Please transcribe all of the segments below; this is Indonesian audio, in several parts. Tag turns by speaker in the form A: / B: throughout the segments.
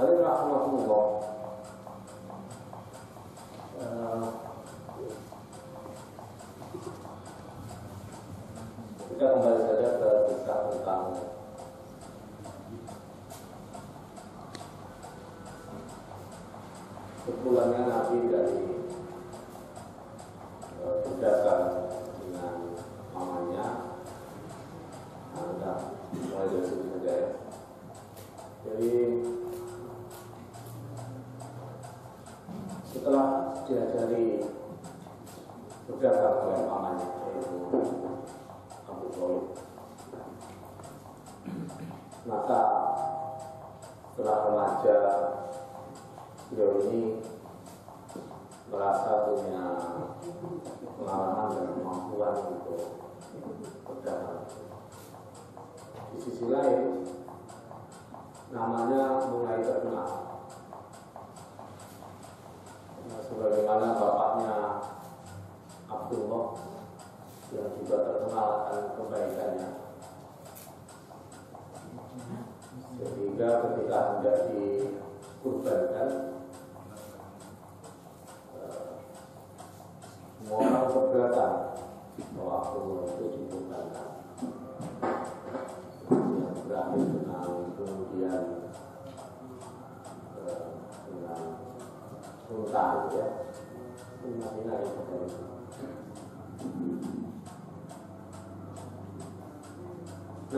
A: 我这边还有个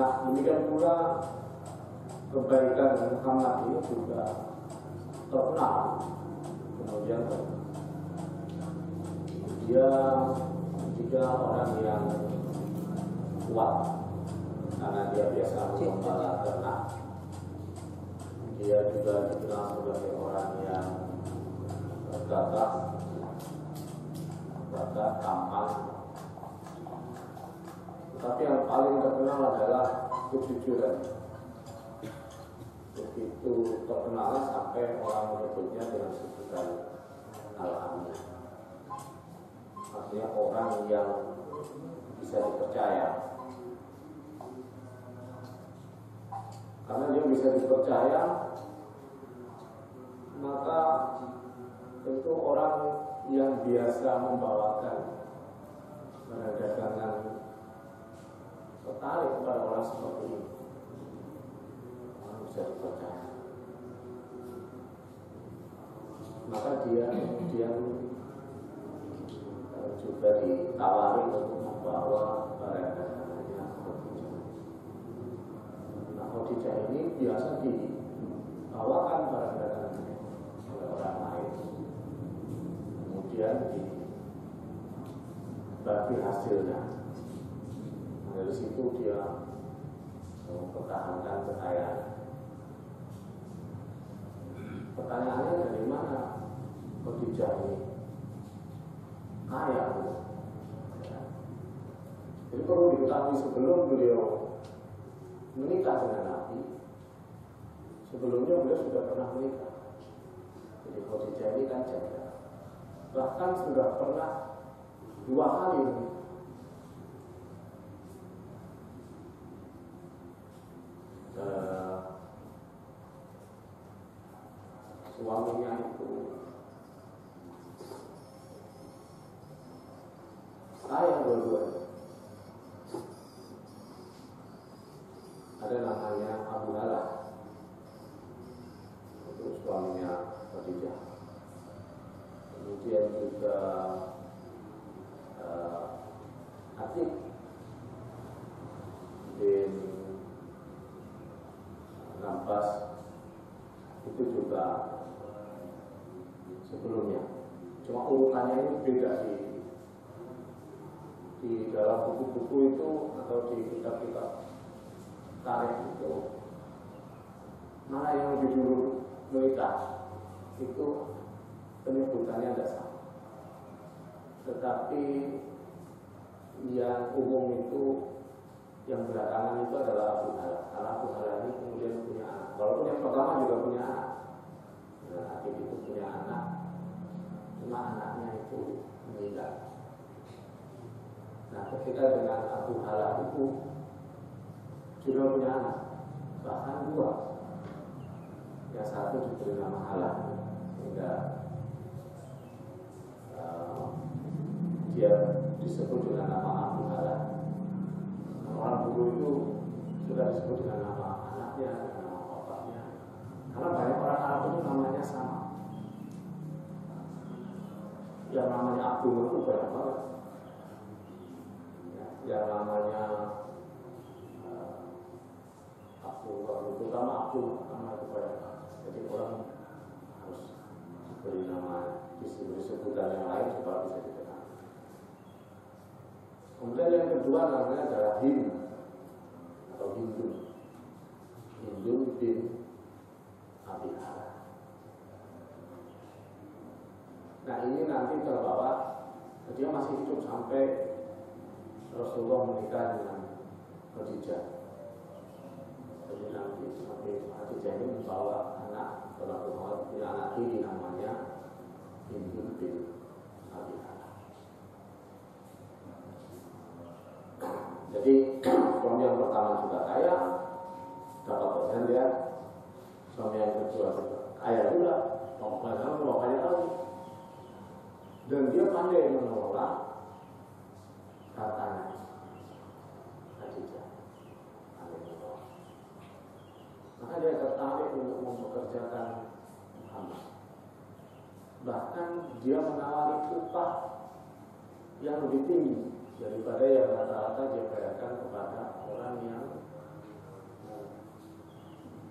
A: Nah, demikian pula kebaikan Muhammad ini juga terkenal. Kemudian dia juga orang yang kuat karena dia biasa mengembala ternak. Dia juga dikenal sebagai orang yang gagah, gagah, tampan. Tapi yang paling terkenal adalah kejujuran. Begitu terkenal sampai orang menyebutnya dengan sebutan al-amin. Artinya orang yang bisa dipercaya. Karena dia bisa dipercaya, maka tentu orang yang biasa membawakan dagangan tertarik kepada orang seperti ini. Orang bisa dipercaya. Maka dia kemudian juga ditawari untuk membawa dagangannya nah Khadijah ini biasa dibawakan barang dagangannya oleh orang lain. Kemudian dibagi hasilnya dari situ dia mempertahankan kekayaan. Pertanyaannya dari mana Khadijah ini kaya jadi perlu diketahui sebelum beliau menikah dengan Nabi sebelumnya beliau sudah pernah menikah. Jadi Khadijah ini kan jaga bahkan sudah pernah dua kali uh, suaminya itu. Saya dua-duanya. Ada namanya Abu Halah itu suaminya Khadijah. Kemudian juga uh, Atik. Bin itu juga sebelumnya. Cuma urutannya ini beda di di dalam buku-buku itu atau di kitab-kitab tarikh itu. Mana yang lebih dulu menikah itu penyebutannya ada sama. Tetapi yang umum itu yang belakangan itu adalah Abu Hala karena Abu Hala ini kemudian punya anak. Walaupun yang pertama juga punya anak. Nah, itu punya anak. Cuma anaknya itu meninggal. Nah ketika dengan Abu Hala itu juga punya anak. Bahkan dua. Yang satu diberi nama halal sehingga uh, dia disebut dengan nama Abu Halal. Orang dulu itu sudah disebut dengan nama anaknya, dengan nama bapaknya. Karena banyak orang Arab itu namanya sama. Yang namanya Abdul itu banyak banget. Ya, yang namanya uh, Abdullah itu nama Abdul, nama itu banyak. Jadi orang harus diberi nama disebut sebutan yang lain supaya bisa dikenal. Kemudian yang kedua namanya adalah Hind atau Hindu. Hindu bin Abi Nah ini nanti terbawa dia masih hidup sampai Rasulullah menikah dengan Khadijah. Jadi nanti sampai Khadijah ini membawa anak Rasulullah punya anak ini namanya Hindu bin Abi Jadi suami yang pertama juga kaya, dapat perhentian. Suami yang kedua juga kaya juga, mau kaya mau kaya tahu. Dan dia pandai mengelola hartanya. Maka dia tertarik untuk mempekerjakan Muhammad. Bahkan dia menawari upah yang lebih tinggi daripada yang rata-rata dia bayarkan kepada orang yang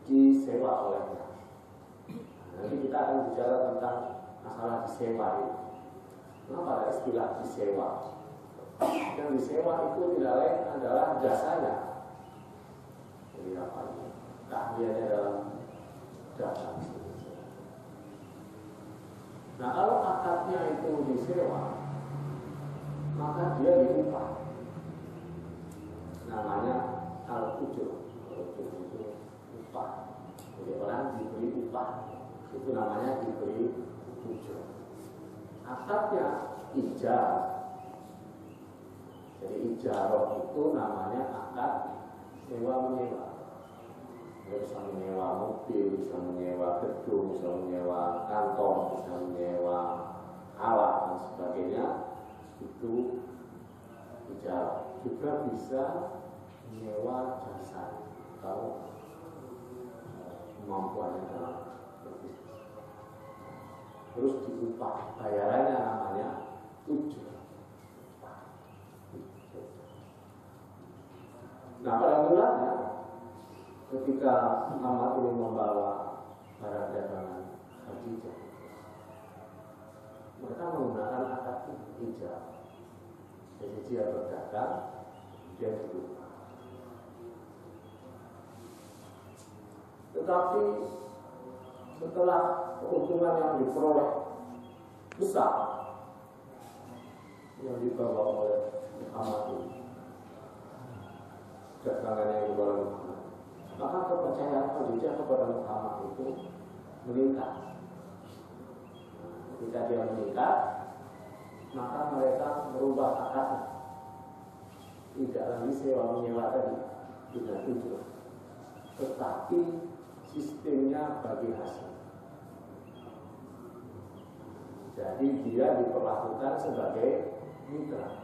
A: disewa olehnya. Nanti kita akan bicara tentang masalah disewa ini. Kenapa ada istilah disewa? Yang disewa itu tidak lain adalah jasanya. Jadi apa? Keahliannya dalam jasa. Nah kalau akadnya itu disewa, maka dia diupah. Namanya al-ujur. Al-ujur itu upah. Jadi orang diberi upah. Itu namanya diberi ujur. Akadnya ijab. Jadi ijarah itu namanya akad sewa menyewa. Bisa menyewa mobil, bisa menyewa gedung, bisa menyewa kantor, bisa menyewa alat dan sebagainya itu bicara juga bisa menyewa jasa atau kemampuannya dalam berbisnis. Terus diupah bayarannya namanya tujuh. Nah pada mulanya ketika Muhammad ini membawa barang dagangan Khadijah mereka menggunakan akad hijab jadi dia berdagang dia dibuka. Tetapi setelah keuntungan yang diperoleh besar yang dibawa oleh Muhammad ini dagangan yang dibawa Muhammad maka kepercayaan Khadijah kepada Muhammad itu meningkat ketika dia meningkat maka mereka merubah akadnya tidak lagi sewa menyewa tadi tidak tujuh tetapi sistemnya bagi hasil. Jadi dia diperlakukan sebagai mitra.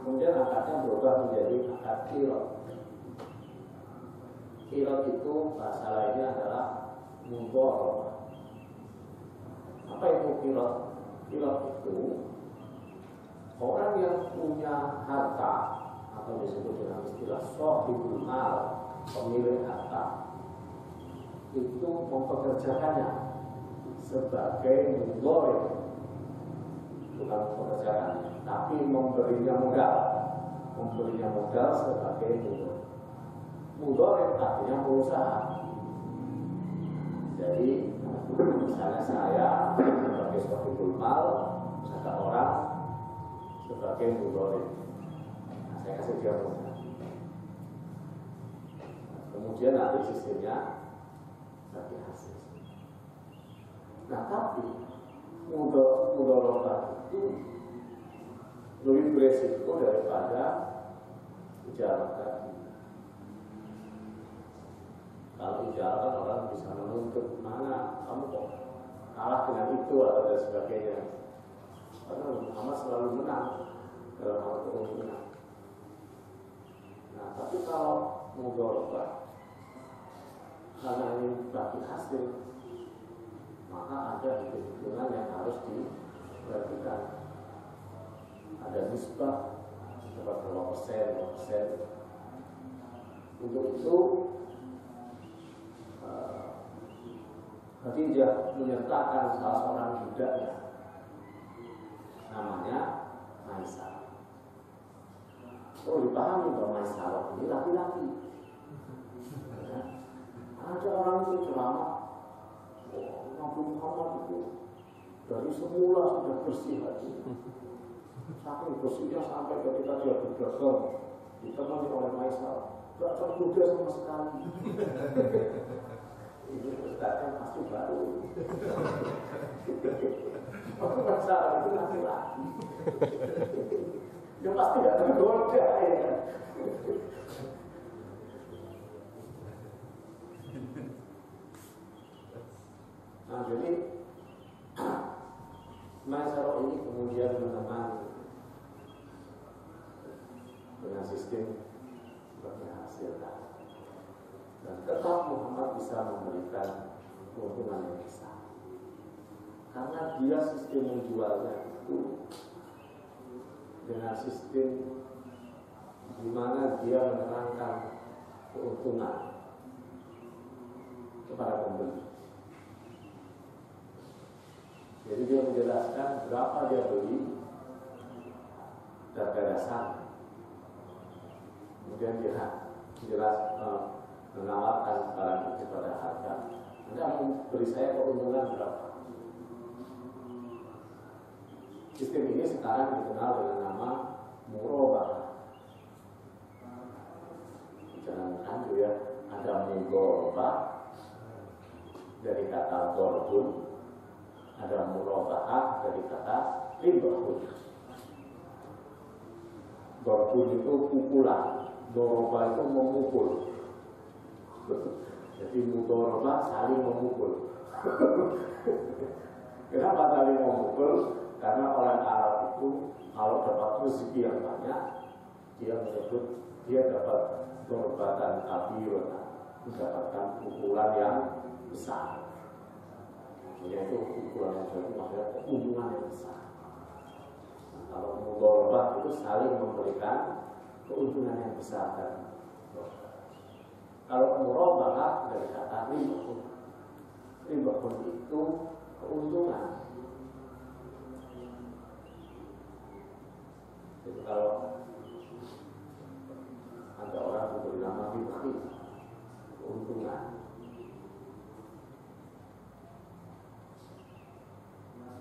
A: Kemudian akadnya berubah menjadi akad kilot. Kilot itu bahasa lainnya adalah mudor apa itu kilot pilot itu orang yang punya harta atau disebut dengan istilah sohibul mal pemilik harta itu mempekerjakannya sebagai mudore bukan pekerjaan tapi memberinya modal. Memberinya modal sebagai mudore mudore artinya perusahaan jadi misalnya saya sebagai suatu mal misalkan orang sebagai mudore nah, saya kasih dia kemudian nanti sistemnya bagi hasil. Nah tapi mudor mudorota itu lebih beresiko daripada tadi kalau kan orang bisa menuntut mana kamu kok kalah dengan itu atau dan sebagainya. Karena Muhammad selalu menang dalam hal keuntungan nah tapi kalau mudorobah karena ini bagi hasil maka ada hitung-hitungan yang harus diperhatikan. Ada nisbah berapa persen, berapa persen. Untuk itu Khadijah menyertakan salah seorang budaknya namanya Maisarah. Oh dipahami bahwa Maisarah ini laki-laki. Ya. Ada orang itu ceramah, oh, Nabi Muhammad itu dari semula sudah bersih hati. Saking bersihnya sampai ketika dia berdagang ditemani oleh Maisarah Gak tergoda sama sekali. Ini ustaznya pasti baru. Waktu masalah itu nanti lagi. Ya pasti gak tergoda ya. Nah jadi Masyarakat ini kemudian menemani dengan sistem berhasilkan dan tetap Muhammad bisa memberikan keuntungan yang besar karena dia sistem menjualnya itu dengan sistem di mana dia menerangkan keuntungan kepada pembeli. Jadi dia menjelaskan berapa dia beli harga dasar kemudian dia jelas uh, menawarkan barang itu pada harga Anda beri saya keuntungan berapa? Sistem ini sekarang dikenal dengan nama murabah. Jangan anju ya ada murabah. Dari kata gorbun ada murabah dari kata ribahun. Gorbun itu pukulan Doroba itu memukul. Jadi mudoroba saling memukul. Kenapa saling memukul? Karena orang Arab itu kalau dapat rezeki yang banyak, dia menyebut dia dapat dorobatan kabir, mendapatkan pukulan yang besar. Yaitu pukulan yang besar itu maksudnya keuntungan yang besar. Nah, kalau mudoroba itu saling memberikan keuntungan yang besar dan kalau murabahah dari kata riba riba pun itu keuntungan. Jadi kalau ada orang memberi nama riba keuntungan.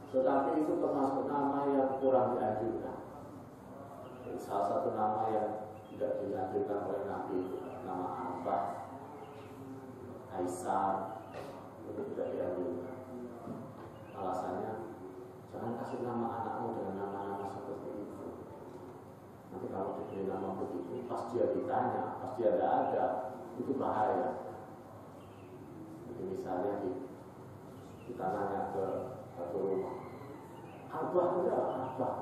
A: Tetapi itu termasuk nama yang kurang dianjurkan. Salah satu nama yang tidak dilanjutkan oleh Nabi nama Abah Kaisar itu tidak dianjurkan alasannya jangan kasih nama anakmu dengan nama-nama seperti itu. Nanti kalau diberi nama begitu pas dia ditanya pas dia tidak ada itu bahaya. Jadi misalnya di, kita nanya ke satu rumah Abah enggak Abah?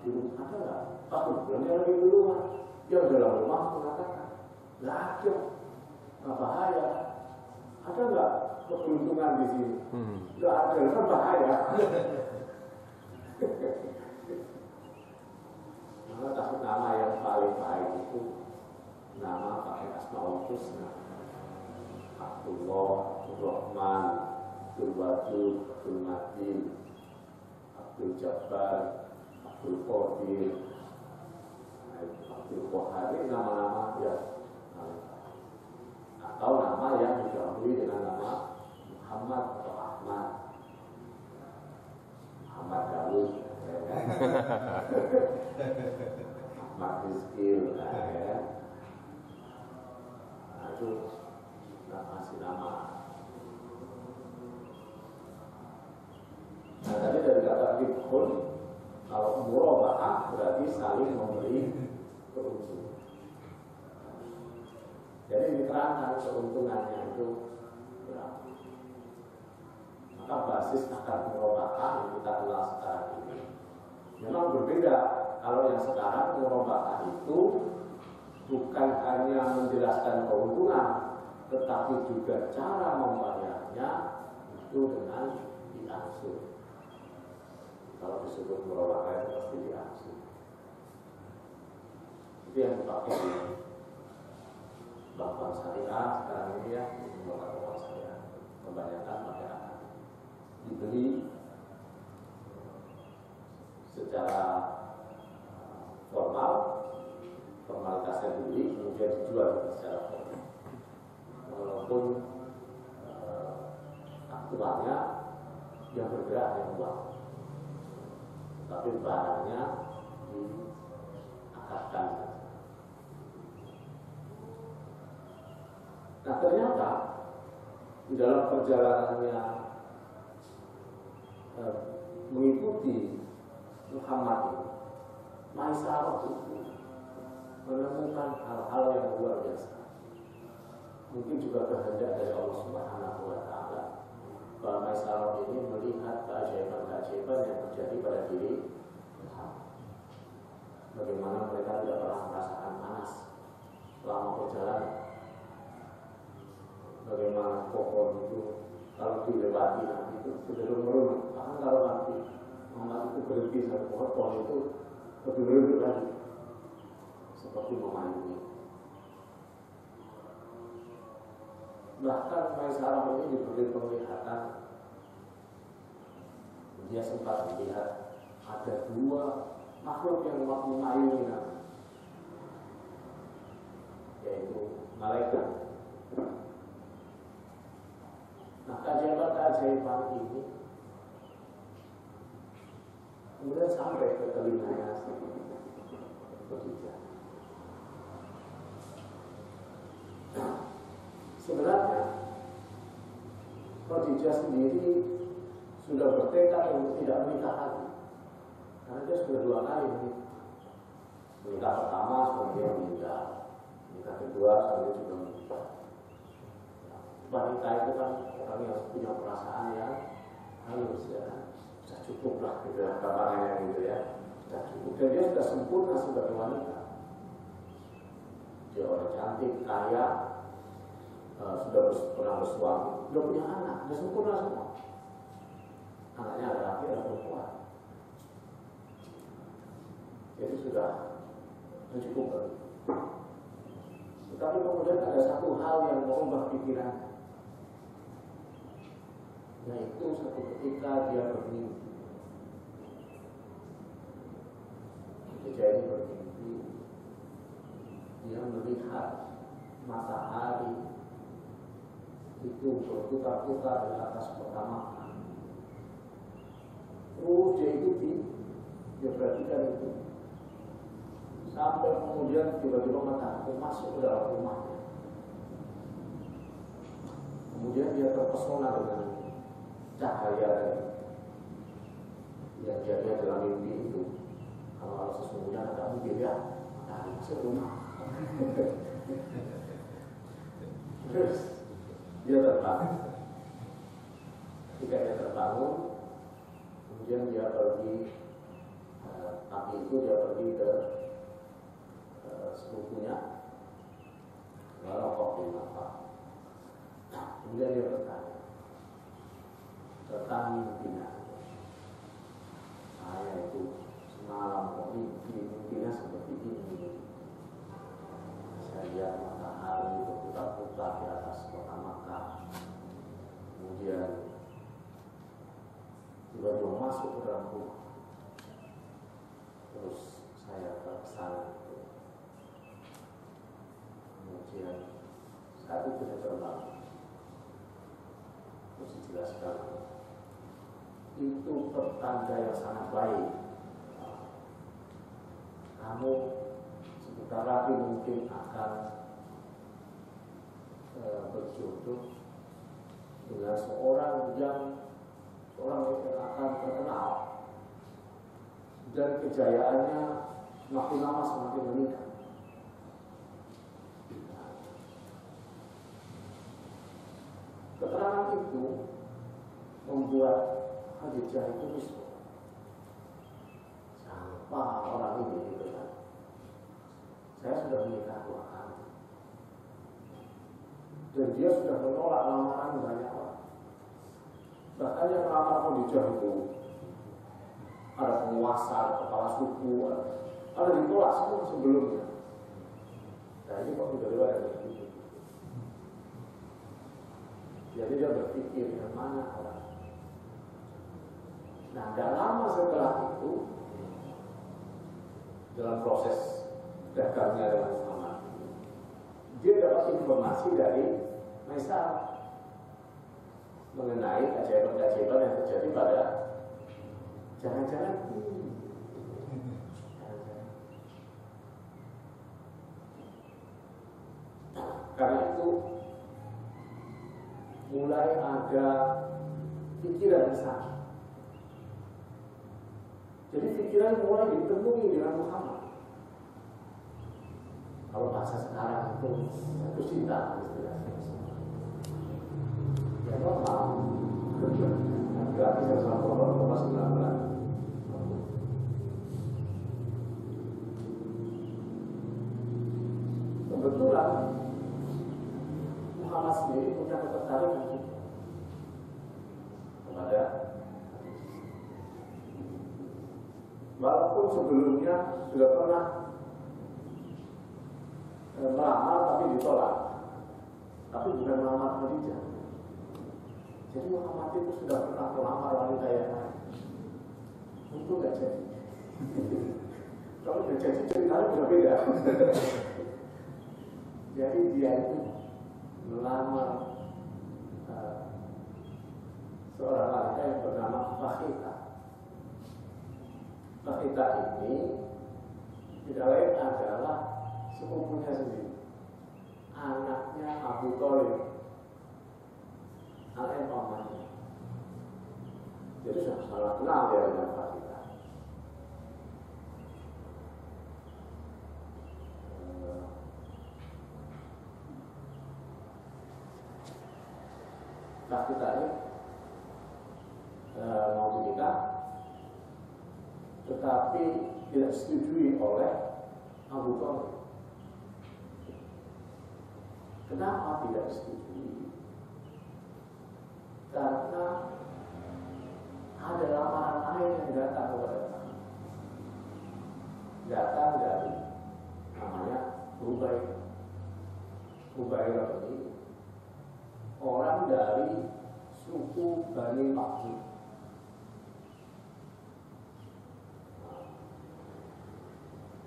A: Di rumah ada nggak? Satu bulan dia lagi di rumah. Yang dalam rumah mengatakan, nggak ada, bahaya. Ada nggak keberuntungan di sini? Hmm. Nggak ada, kan bahaya. Maka kasih nama yang paling baik itu nama pakai asmaul husna. Abdullah, Rahman, Abdul Wadud, Abdul Matin, Abdul Jabbar, Abdul Qadir Abdul Qahar nama-nama ya atau nama yang didahului dengan nama Muhammad atau Ahmad Ahmad Daud ya? Ahmad Rizkil ya. nah itu kasih nama Nah tadi dari kata Ibhun kalau murabahah berarti saling memberi keuntungan. Jadi diterangkan keuntungannya itu berapa. Maka basis akar murabakah yang kita kenal sekarang ini memang berbeda. Kalau yang sekarang murabakah itu bukan hanya menjelaskan keuntungan, tetapi juga cara membayarnya itu dengan diangsur. Kalau disebut murabakah itu pasti diangsur. Itu yang dipakai di bank syariah sekarang ini ya, bank bank syariah kebanyakan pakai akan dibeli secara formal formalitasnya dibeli kemudian dijual secara formal. Walaupun uh, aktualnya yang bergerak yang uang tapi barangnya diakadkan nah ternyata dalam perjalanannya uh, mengikuti Muhammad ini Maisarah itu menemukan hal-hal yang luar biasa. Mungkin juga kehendak dari Allah Subhanahu wa taala. Bahwa Maisarah ini melihat keajaiban-keajaiban yang terjadi pada diri Bagaimana mereka tidak pernah merasakan panas selama perjalanan. Bagaimana pohon itu kalau dilewati nanti itu cenderung merunut. Bahkan kalau nanti Muhammad itu berhenti satu pohon, pohon itu lebih merunut lagi seperti memanggil. Bahkan Maisarah ini diberi penglihatan dia sempat melihat ada dua makhluk yang memayungi yaitu malaikat. Nah keajaiban-keajaiban ini? Kemudian sampai ke telinganya si Khadijah. sebenarnya Khadijah sendiri sudah bertekad untuk tidak menikah lagi. Karena dia sudah dua kali menikah. Menikah pertama kemudian meninggal menikah kedua kemudian juga menikah wanita itu kan orang yang punya perasaan yang halus ya sudah cukup lah gitu ya gambarannya gitu ya sudah cukup dan dia sudah sempurna sebagai wanita dia orang cantik kaya sudah pernah bersuami sudah punya anak sudah sempurna semua anaknya ada laki ada perempuan jadi sudah cukup tetapi kemudian ada satu hal yang mengubah pikiran yaitu satu ketika dia bermimpi. Ini bermimpi. Dia melihat matahari. Itu berputar-putar di atas pertama terus dia ikuti dia perhatikan itu. Sampai kemudian tiba-tiba matahari masuk ke dalam rumahnya. Kemudian dia terpesona dengan cahaya yang dia lihat dalam mimpi itu. Kalau sesungguhnya ya matahari masuk rumah terus dia terbangun. Ketika dia terbangun kemudian dia pergi pagi itu dia pergi ke sepupunya lalu kok apa kemudian dia bertanya tentang mimpinya saya itu semalam mimpi mimpinya seperti ini saya lihat matahari berputar-putar di atas kota Makkah. Kemudian tiba-tiba masuk ke dalam rumah. Terus saya terkesan kemudian saat itu saya terbang terus dijelaskan itu tetangga yang sangat baik. Kamu sebentar lagi mungkin akan e, berjodoh dengan seorang yang orang yang akan terkenal dan kejayaannya makin lama semakin meningkat. Keterangan itu membuat Khadijah itu risau. Siapa orang ini gitu kan? Saya sudah menikah dua kali. Dan dia sudah menolak lamaran banyak orang. Bahkan yang melamar Khadijah itu ada penguasa, ada kepala suku, ada, ada ditolak semua sebelumnya. Nah ini kok tiba-tiba ada begitu. Jadi dia berpikir yang mana orang. Nah, tidak lama setelah itu dalam proses dagangnya dengan Muhammad, dia dapat informasi dari Maisar mengenai keajaiban-keajaiban yang terjadi pada jangan-jangan Karena itu mulai ada pikiran besar. Jadi pikiran mulai ditemui dengan Muhammad. Kalau bahasa sekarang itu satu cinta istilahnya. Ya normal. Laki-laki 180,9 Kebetulan Muhammad sendiri punya ketertarikan juga kepada walaupun sebelumnya sudah pernah eh, melamar tapi ditolak. Tapi bukan melamar Khadijah jadi Muhammad itu sudah pernah melamar wanita yang lain untuk nggak jadi. Kalau udah jadi ceritanya sudah beda. Jadi dia itu melamar uh, seorang wanita yang bernama Fakhita. Fakhita ini tidak lain adalah sepupunya sendiri, anaknya Abu Thalib, anaknya pamannya. Jadi sudah sangat kenal dia dengan Fakhita. Nah kita ini e, mau menikah tetapi tidak disetujui oleh Abu Thalib. Kenapa tidak disetujui? Karena ada lamaran lain yang datang kepada kami. Datang dari namanya Rubai. Rubai ini orang dari suku Bani Makki.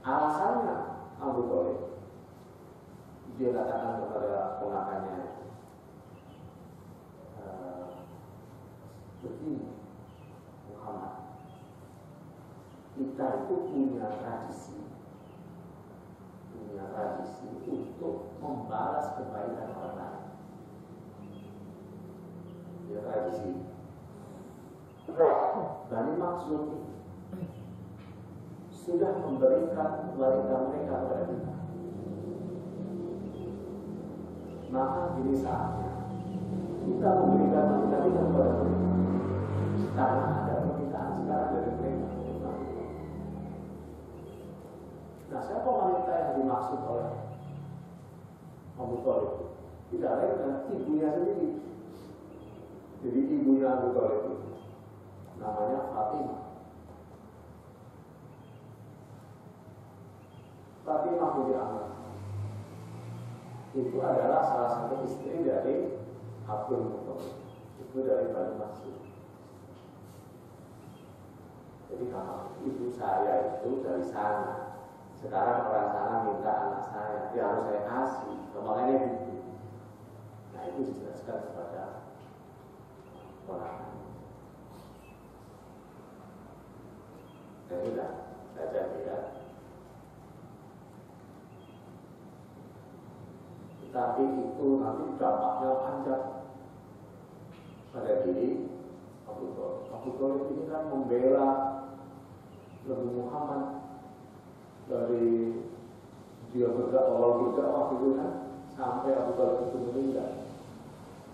A: Alasannya Abu Thalib dia katakan kepada ponakannya uh, begini Muhammad kita itu punya tradisi punya tradisi untuk membalas kebaikan orang lain. Ya tradisi. Bani Maksud sudah memberikan wanita mereka kepada kita. Maka ini saatnya kita memberikan wanita kita kepada mereka. Karena ada permintaan sekarang dari mereka. Nah siapa wanita yang dimaksud oleh Abu Thalib tidak lain adalah ibunya sendiri. Jadi ibunya Abu Thalib itu namanya. Fatimah binti Amr itu adalah salah satu istri dari Abdul Muttalib. Itu dari Bani Masud. Jadi kalau ibu saya itu dari sana, sekarang orang sana minta anak saya, dia harus saya kasih. Kemarin itu. Nah itu dijelaskan kepada orang. Ya sudah, saya jadi ya. Tapi itu nanti dampaknya panjang pada diri Abu Thalib. Abu Thalib ini kan membela Nabi Muhammad dari dia berdakwah awal berdakwah itu kan sampai Abu Thalib itu meninggal.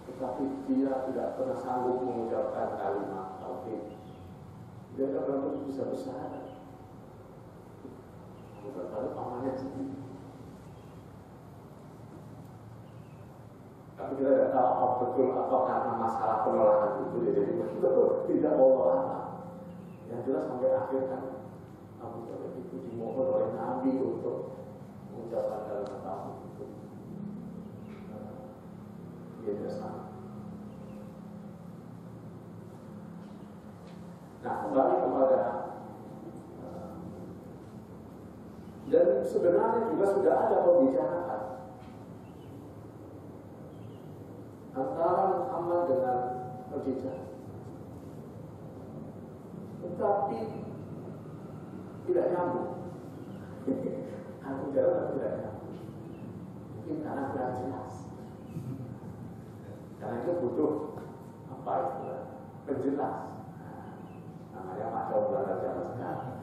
A: tetapi dia tidak pernah sanggup mengucapkan kalimat tauhid. Dia tidak pernah bisa bersahadat. Bukan pada pamannya sendiri. Tapi kita tidak tahu apa betul atau karena masalah penolakan itu dia jadi betul tidak mau Allah. Yang jelas sampai akhir kan Abu Talib itu dimohon oleh Nabi untuk mengucapkan kalimat tauhid itu. Dia tidak sama. Nah, kembali kepada dan sebenarnya juga sudah ada pembicaraan antara Muhammad dengan Khadijah. Tetapi tidak nyambung. Aku jawab tidak nyambung. Mungkin karena kurang jelas. Karena itu butuh apa itu? Penjelas. Nah, namanya masa belajar sekarang.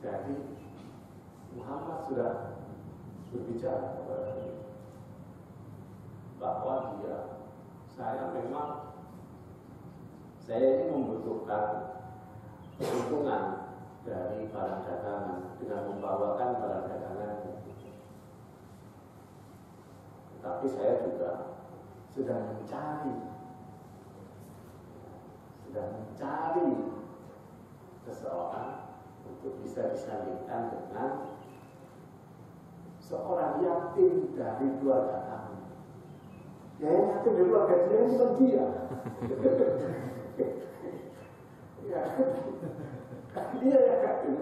A: Jadi Muhammad sudah berbicara bahwa dia saya memang saya ini membutuhkan keuntungan dari barang dagangan dengan membawakan barang dagangan tapi saya juga sedang mencari sedang mencari seseorang untuk bisa disandingkan dengan seorang yatim dari keluarga kami. Ya yang yatim dari keluarga dia bukan dia. ya, dia yang yatim.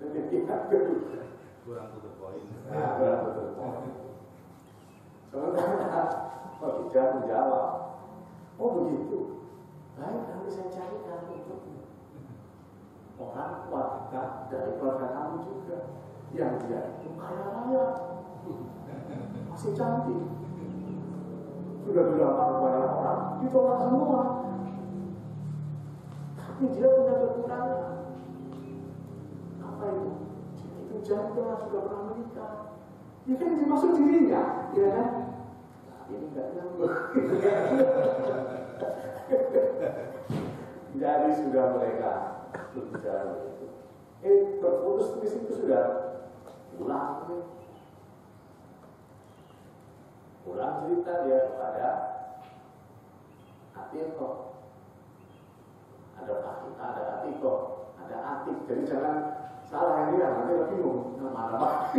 A: Jadi pihak kedua.
B: kurang to the point.
A: Nah, kurang betul. Sementara Khadijah menjawab, oh begitu. Baik, nanti saya carikan untukmu orang wanita dari keluarga kamu juga yang dia itu kaya raya masih cantik sudah dilamar banyak orang. Ditolak semua. Tapi dia punya kekurangan. Apa itu? Itu janda sudah pernah menikah. Ya kan dimaksud dirinya ya kan? Ini enggak nyambung. Jadi sudah mereka berbicara begitu. Eh, berputus di situ sudah pulang. Pulang cerita dia kepada Atiko. Ada Pak ada Atiko, ada Atik. Jadi jangan salah ini ya, nanti bingung nama-nama.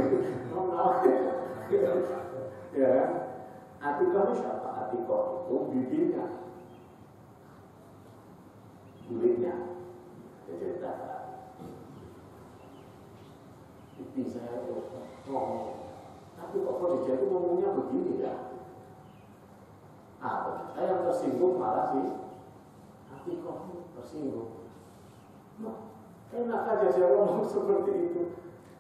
A: Nama-nama. ya kan? Atiko itu siapa? Atiko itu bibinya. Kulitnya dia cerita Bibi saya itu ngomong tapi kok Khadijah itu ngomongnya begini ya ah saya yang tersinggung malah sih hati kok tersinggung? Nah, enak aja saya ngomong seperti itu.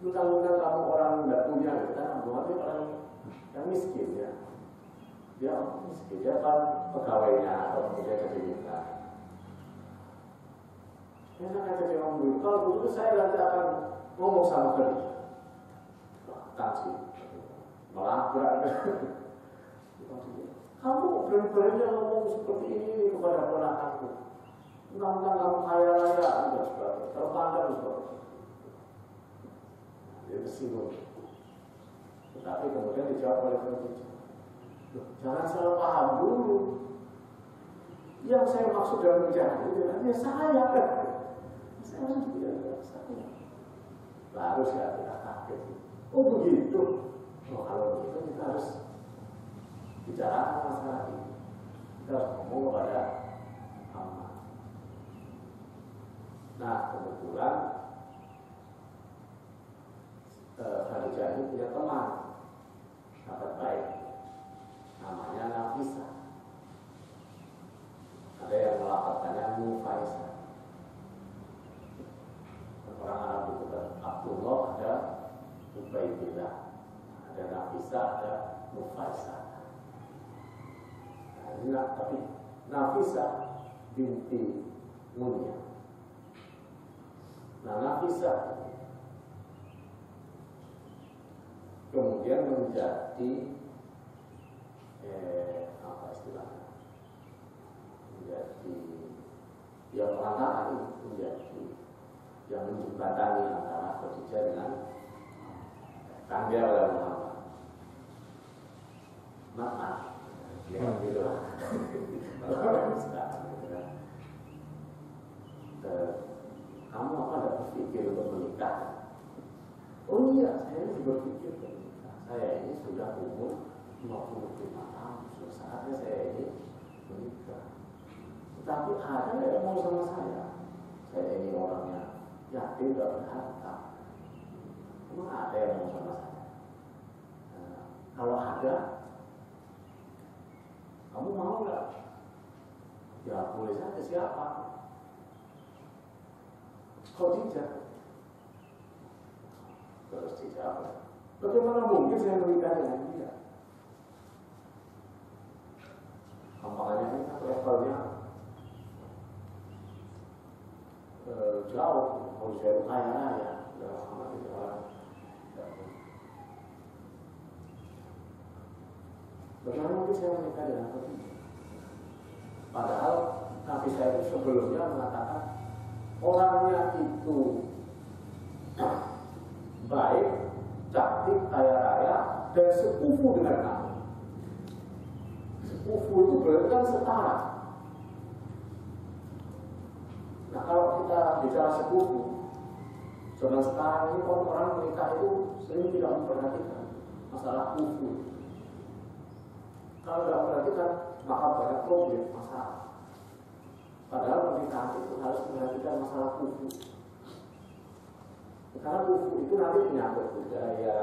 A: Mentang-mentang kamu orang tidak punya ya kan? Berarti orang yang miskin ya. Dia miskin dia kan pegawainya atau kemudian jadi minta Enak aja dia ngomong. Kalau begitu saya nanti akan ngomong sama dia. Kasih. Melabrak. Kamu berani-beraninya ngomong seperti ini kepada ponakanku. Mentang-mentang kamu kaya raya sebagainya. Terpandang dan sebagainya. Dia tersinggung. Tetapi kemudian dijawab oleh Khadijah. Jangan salah paham dulu. Yang saya maksud dalam mencari adalah saya kan. Saya tidak saya. Baru saya tidak kaget. Oh begitu. Oh kalau begitu kita harus bicara masalah ini. Kita harus ngomong kepada Allah. Nah kebetulan eh, ini punya teman sahabat baik namanya Nafisa ada yang melaporkannya Mufaisa orang Arab itu kan Abdullah ada Ubaidillah ada Nafisa ada Mufaisa nah, tapi Nafisa binti Munya nah Nafisa kemudian menjadi eh apa istilahnya? Menjadi yang perantara menjadi yang menjembatani antara Khadijah dengan Maaf, ya gitu lah. Kamu apa ada berpikir untuk menikah? Oh iya, saya ini berpikir untuk menikah. Saya ini sudah umur 55 tahun, sudah saatnya saya ini menikah. Tetapi ada yang mau sama saya. Saya ini orangnya yakin gak berharta. Emang ada yang mau sama saya? Nah, kalau ada, kamu mau nggak? Ya boleh saja siapa? Khadijah. Terus dijawab, bagaimana mungkin saya menikah dengan dia? Kampanye ini kan levelnya eh, jauh, kalau saya kaya raya, ya sama itu orang. Bagaimana mungkin saya menikah dengan Khadijah? Padahal Nabi saya itu sebelumnya mengatakan orangnya itu baik, cantik, kaya raya, dan sepupu dengan kamu. Sepupu itu berarti kan setara. Nah kalau kita bicara sepupu, zaman sekarang ini orang menikah itu sering tidak memperhatikan masalah kufu. Kalau tidak memperhatikan, maka banyak problem, masalah. Padahal pernikahan itu harus memperhatikan masalah kufu. Karena kufu itu nanti menyangkut budaya,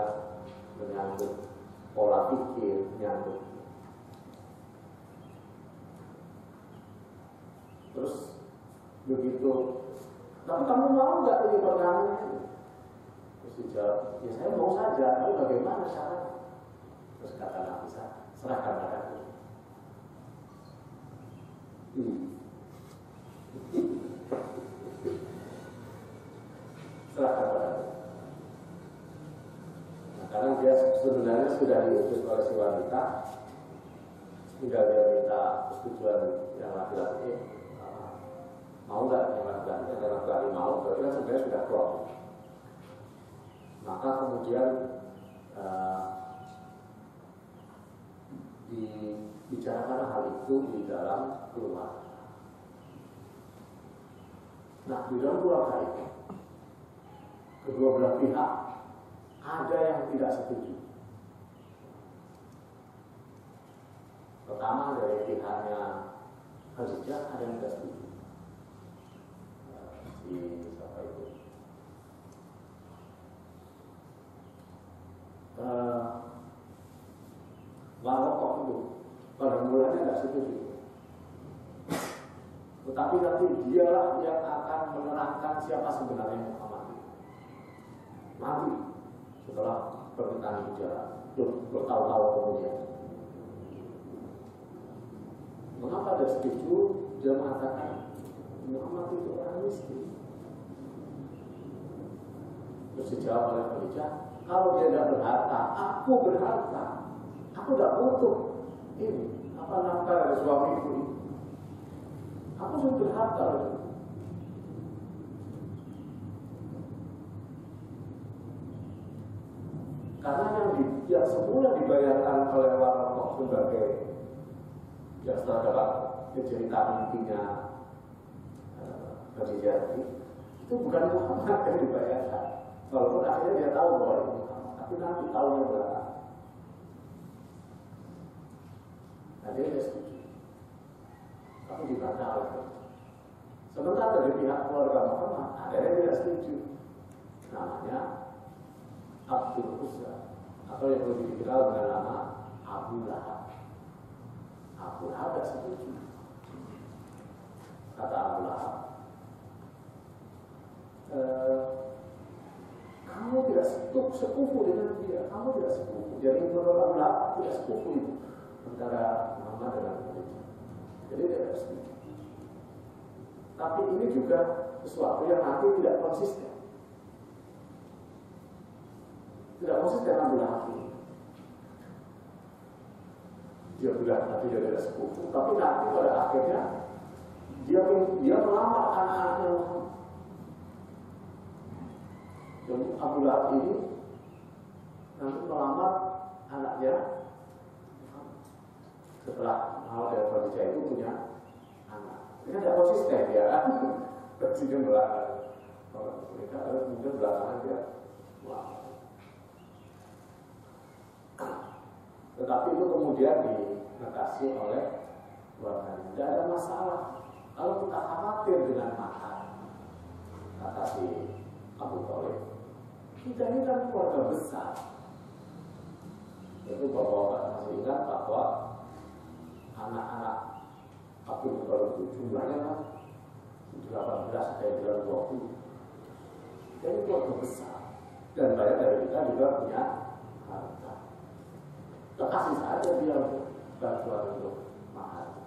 A: menyangkut pola pikir, menyangkut Terus begitu, tapi kamu mau nggak ini pernikahan ini? Terus dijawab, ya saya mau saja, tapi bagaimana syaratnya? Terus kata Nabi serahkan padaku. Serahkan padaku. Nah, karena dia sebenarnya sudah diutus oleh si wanita, tinggal dia minta persetujuan yang laki-laki mau nggak? Yang laki-laki yang laki-laki mau berarti kan sebenarnya sudah klop maka kemudian uh, dibicarakan hal itu di dalam keluarga. Nah di dalam keluarga itu kedua belah pihak ada yang tidak setuju. Pertama dari pihaknya Khadijah ada yang tidak setuju si siapa sebenarnya Muhammad nanti setelah pernikahan berjalan bertahun-tahun kemudian? Mengapa ada setuju? Dia mengatakan Muhammad itu orang miskin Terus dijawab oleh Khadijah, kalau dia tidak berharta, aku berharta. Aku tidak butuh ini apa nafkah dari suamiku ini. Aku sudah berharta. Karena yang, di, yang semula dibayarkan oleh Warokok sebagai yang setelah dapat kecerita intinya uh, Khadijah itu bukan Muhammad yang dibayarkan Walaupun akhirnya dia tahu bahwa itu Muhammad, tapi nanti tahu yang berapa. Nah dia tidak setuju. Tapi dibantah oleh Sementara dari pihak keluarga Muhammad ada yang tidak setuju. Namanya Abdul Uzza atau yang lebih dikenal dengan nama Abu Lahab. Abu Lahab tidak setuju. Kata Abu Lahab, e, kamu tidak sepupu, sepupu dengan dia, kamu tidak sepupu. Jadi menurut Abu Lahab tidak sepupu itu antara Muhammad dengan Khadijah. Jadi tidak setuju. Tapi ini juga sesuatu yang nanti tidak konsisten. Tidak konsisten Lahab ini. dia bilang nanti dia tidak sepupu, tapi nanti pada akhirnya dia dia melamar anak-anaknya Abu Lahab ini nanti melamar anaknya setelah hal dari Khadijah itu punya anak. Ini ada konsisten ya, presiden belakang. Kalau mereka ada kemudian belakangan dia, wah. Tetapi itu kemudian dinegasi oleh keluarga. Tidak ada masalah. Kalau kita khawatir dengan makan, kata si Abu Thalib, kita ini kan keluarga besar. Itu bapak-bapak masih ingat bahwa anak-anak Abu Thalib itu jumlahnya kan 18 sampai 20. Jadi keluarga besar. Dan banyak dari kita juga punya harta. Kita kasih saja dia bantuan untuk mahal.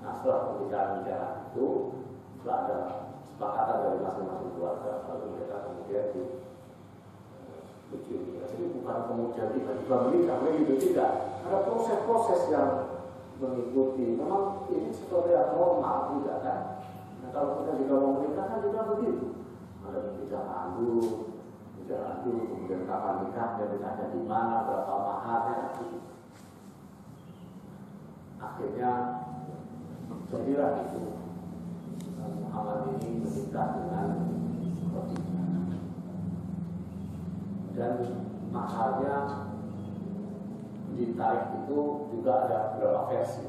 A: Nah setelah pembicaraan-pembicaraan itu, setelah ada kesepakatan dari masing-masing keluarga, lalu mereka kemudian di uji Jadi bukan kemudian tiba-tiba menikah begitu tidak. Ada proses-proses yang mengikuti. Memang ini sesuatu yang normal, tidak kan? Nah kalau kita juga mau menikah kan juga begitu. Ada pembicaraan dulu, pembicaraan dulu, kemudian kapan nikahnya, nikahnya di mana, berapa maharnya, gitu. Akhirnya jadilah itu Muhammad ini menikah dengan Khadijah dan mahalnya di tarikh itu juga ada beberapa versi.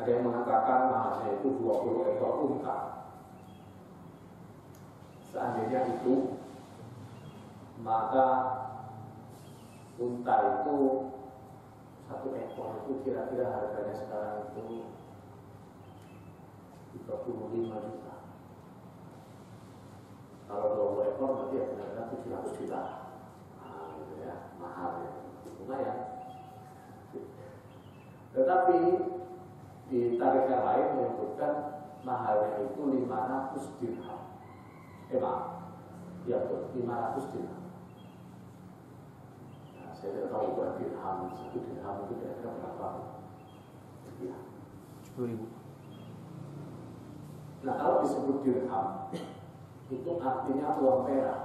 A: Ada yang mengatakan mahalnya itu 20 ekor unta. Seandainya itu maka unta itu satu ekor itu kira-kira harganya sekarang itu 35 juta. Kalau 20 ekor berarti ya kira-kira 700 juta. Nah, gitu ya, mahal ya. Tetapi di tarikh yang lain menyebutkan mahalnya itu 500 dirham. Eh maaf, ya betul, 500 dirham saya tidak tahu buat dirham satu dirham itu kira-kira berapa ya.
B: Sepuluh ribu.
A: Nah kalau disebut dirham itu artinya uang perak.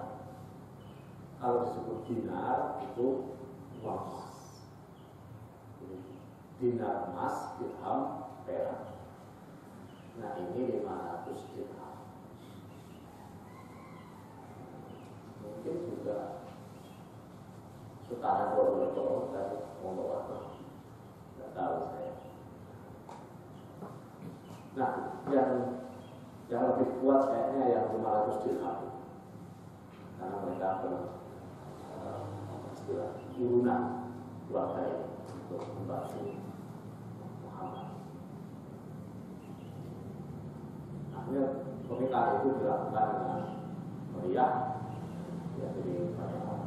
A: Kalau disebut dinar itu uang emas. Dinar emas, dirham, perak. Nah ini 500 dirham. Mungkin juga setara dua tolong dan mau apa nggak tahu saya nah yang yang lebih kuat kayaknya yang 500 dirham. Karena mereka ber istilah urunan keluarga untuk membantu Muhammad. Akhirnya pernikahan itu dilakukan dengan meriah ya jadi banyak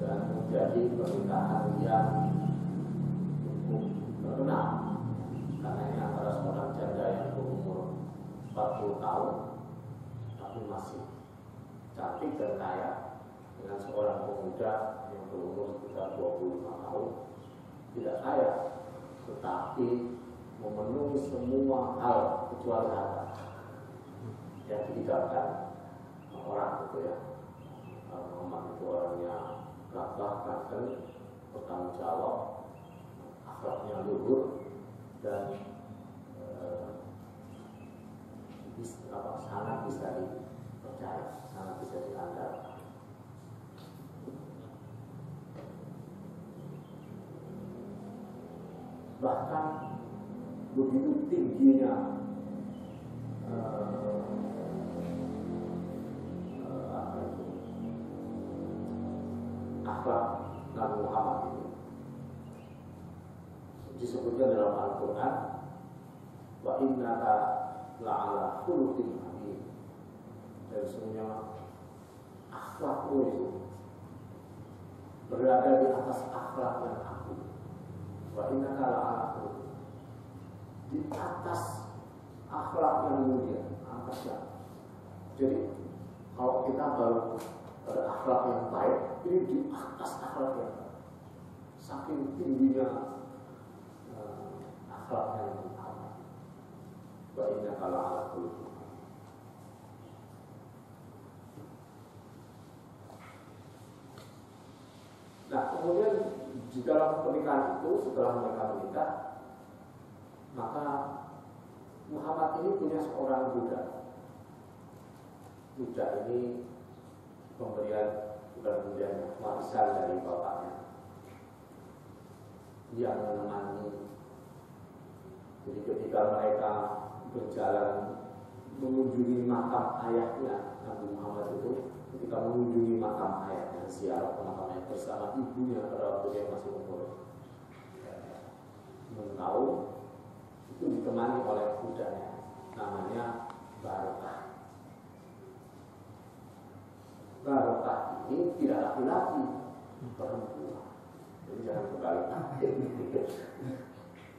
A: dan menjadi pernikahan yang cukup terkenal. Karena ini antara seorang janda yang 40 tahun tapi masih cantik dan kaya dengan seorang pemuda yang berumur sekitar 25 tahun. Tidak kaya tetapi memenuhi semua hal kecuali harta yang ditinggalkan orang itu ya. Muhammad itu orangnya gagah, ganteng, bertanggung jawab, akhlaknya luhur dan eh, bisa, apa, sangat bisa dipercaya, sangat bisa diandalkan. Bahkan begitu tingginya eh, eh, akhlak Nabi Muhammad itu disebutkan dalam Al-Quran wa innaka la'ala khuluqin hamid dan semuanya akhlakmu itu berada di atas akhlak yang aku. Wa innaka la'ala di atas akhlak yang mulia atasnya jadi kalau kita baru pada akhlak yang baik ini di atas akhlak yang saking tingginya uh, akhlaknya Muhammad. Nah, kemudian di dalam pernikahan itu setelah mereka menikah, maka Muhammad ini punya seorang budak. Budak ini pemberian bukan kemudian warisan dari bapaknya yang menemani. Jadi ketika mereka berjalan mengunjungi makam ayahnya Nabi Muhammad itu. Ketika mengunjungi makam ayahnya ziarah ke makam ayah bersama ibunya pada waktu dia masih umur tahu itu ditemani oleh kudanya namanya Barokah. Barokah ini tidak laki-laki perempuan. Jadi jangan kembali.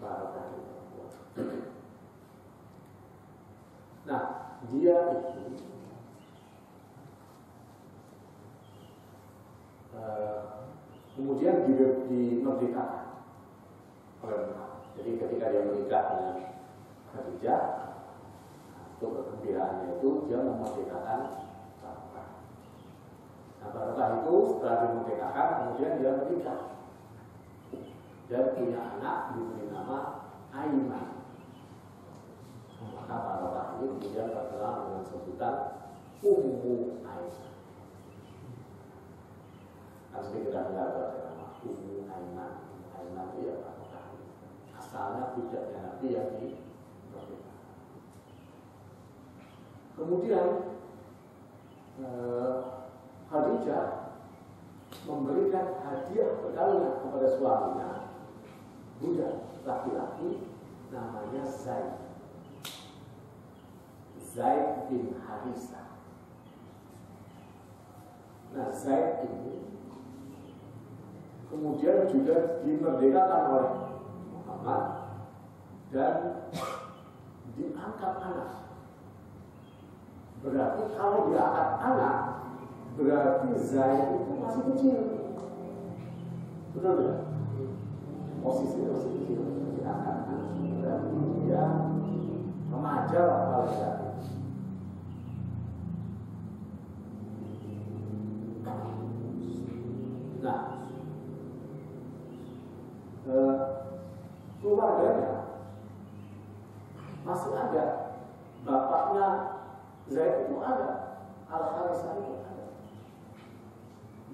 A: Barokah ini perempuan nah dia itu uh, kemudian dimerdekakan oleh Jadi ketika dia menikah dengan Khadijah, untuk kegembiraannya itu dia memerdekakan Barokah. Nah Barokah itu setelah dimerdekakan kemudian dia menikah dan punya anak diberi nama Aiman. Maka Barokah ini kemudian terkenal dengan sebutan Ummu Aiman. Asli kita dengar nama Ummu Aiman. Aiman itu ya Barokah. Tidaknya Nabi yang di Kemudian eh, Khadijah memberikan hadiah perkawinan kepada suaminya budak laki-laki namanya Zaid. Zaid bin Harisa. Nah Zaid ini kemudian juga dimerdekakan oleh Muhammad dan diangkat anak Berarti kalau diangkat anak, berarti Zaid itu masih kecil. Betul tidak? Posisi masih kecil, diangkat anak. Berarti dia remaja lah kalau tidak. Nah, eh, keluarganya masih ada bapaknya Zaid itu ada, al Harisah itu ada.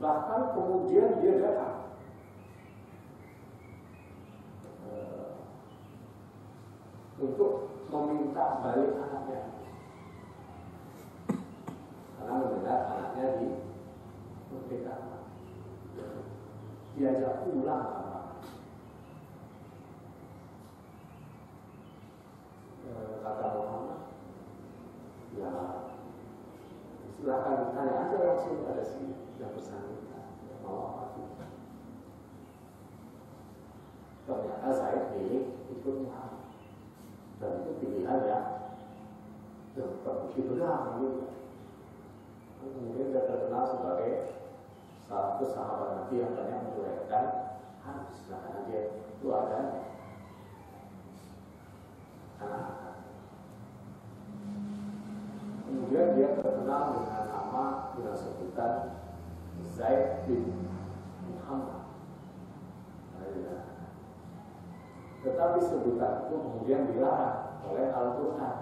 A: Bahkan kemudian dia datang uh, untuk meminta balik anaknya. Karena mendengar anaknya di merdeka. Diajak pulang sama eh, kata Muhammad ya silahkan tanya aja langsung pada si yang bersangkutan mau apa itu pilih ikut Muhammad dan itu pilihan ya terbukti benar gitu. Kemudian dia terkenal sebagai salah satu sahabat Nabi yang banyak mencurekkan harus karena dia itu adanya anak Kemudian dia terkenal dengan nama dengan sebutan Zaid bin Muhammad. Tetapi sebutan itu kemudian dilarang oleh Al-Quran.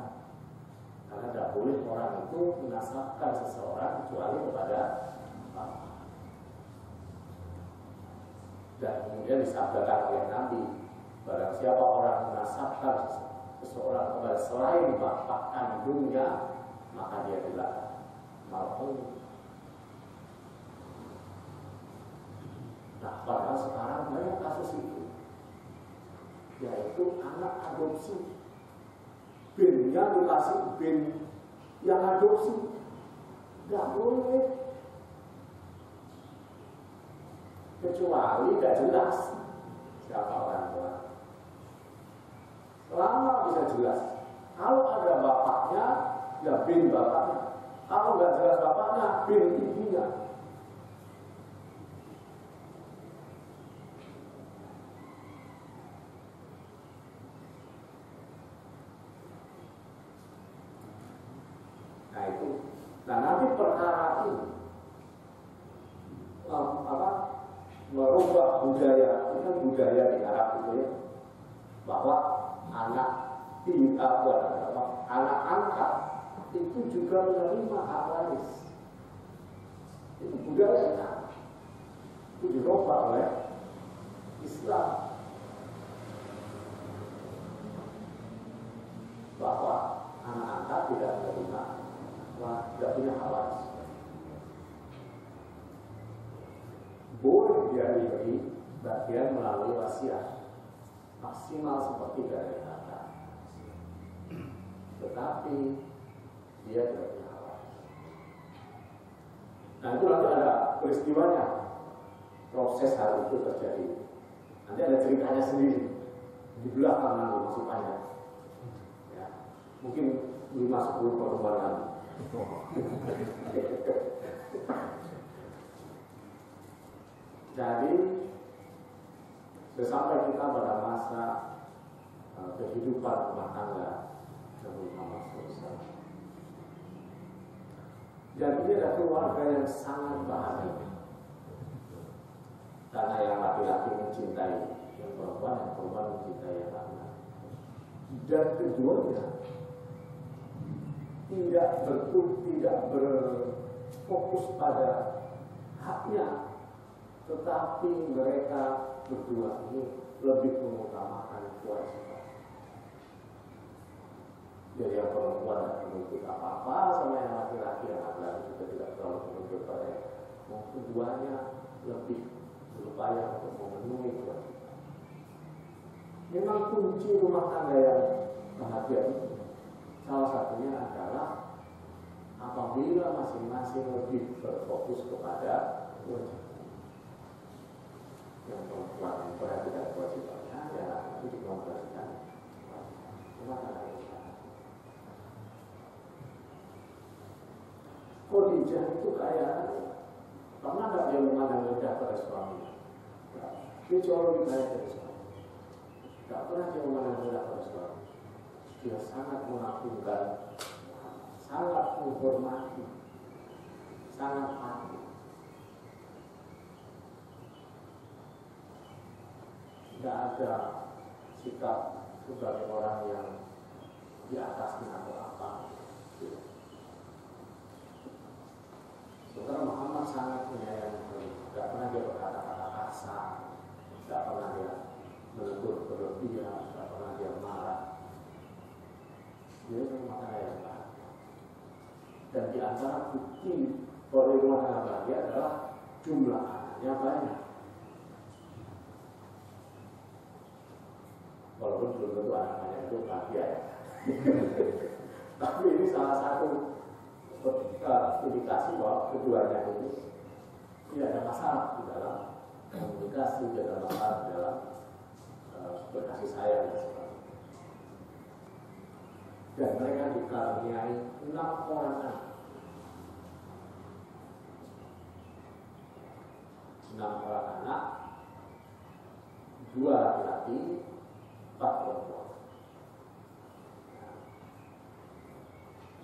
A: Karena tidak boleh orang itu menasabkan seseorang kecuali kepada. Dan kemudian disabdakan oleh Nabi, barang siapa orang menasabkan seseorang kepada selain bapak kandungnya, maka dia bilang malhum. Nah, padahal sekarang banyak kasus itu, yaitu anak adopsi. Binnya dikasih bin yang adopsi, nggak boleh. Kecuali tidak jelas siapa orang tua. Selama bisa jelas, kalau ada bapaknya, ya bin bapaknya. Kalau nggak jelas bapaknya, bin ibunya. Nah nanti perkara ini um, apa merubah budaya itu kan budaya di Arab itu ya bahwa anak tidak apa anak angkat itu juga menerima hak waris. Itu budaya itu dirubah oleh Islam. Bahwa anak angkat tidak menerima tidak punya hak waris. Boleh dia diberi bagian melalui wasiat. Maksimal seperti dari kata tetapi dia tidak punya nah itu nanti ada peristiwanya. Proses hal itu terjadi. Nanti ada ceritanya sendiri. Di belakang nanti panjang ya mungkin lima sepuluh pertemuan nanti. Jadi sampai kita pada masa uh, kehidupan rumah tangga Muhammad SAW. Dan ini adalah keluarga yang sangat bahagia. Karena yang laki-laki mencintai yang perempuan, yang perempuan mencintai yang laki-laki. Dan keduanya tidak bertuk, tidak berfokus pada haknya tetapi mereka berdua ini lebih mengutamakan kewajiban. Jadi yang perempuan tidak menuntut apa-apa sama yang laki-laki, yang laki-laki juga tidak terlalu menuntut pada keduanya lebih berupaya untuk memenuhi kewajiban. Memang kunci rumah tangga yang bahagia itu salah satunya adalah apabila masing-masing lebih berfokus kepada kewajiban yang ya itu Khadijah itu kayak pernah nggak dia memandang rendah pada suaminya? Dia jauh lebih baik dari suami. Tidak pernah dia memandang rendah pada suami. Dia sangat mengagungkan, sangat menghormati, sangat patuh. Tidak ada sikap sebagai orang yang di atasnya atau apa. Sementara Muhammad sangat menyayangi tidak pernah dia berkata-kata kasar, tidak pernah dia menegur berlebihan, tidak pernah dia marah. Dia rumah tangga yang. Dan di antara bukti rumah tangga bahagia adalah jumlah anaknya banyak. Tentu anak-anaknya itu bahagia. Tapi ini salah satu indikasi bahwa keduanya ini tidak ada masalah di dalam komunikasi, tidak ada masalah di dalam uh, berkasih sayang dan. Dan mereka dikaruniai enam orang anak. Enam orang anak, dua laki-laki, empat.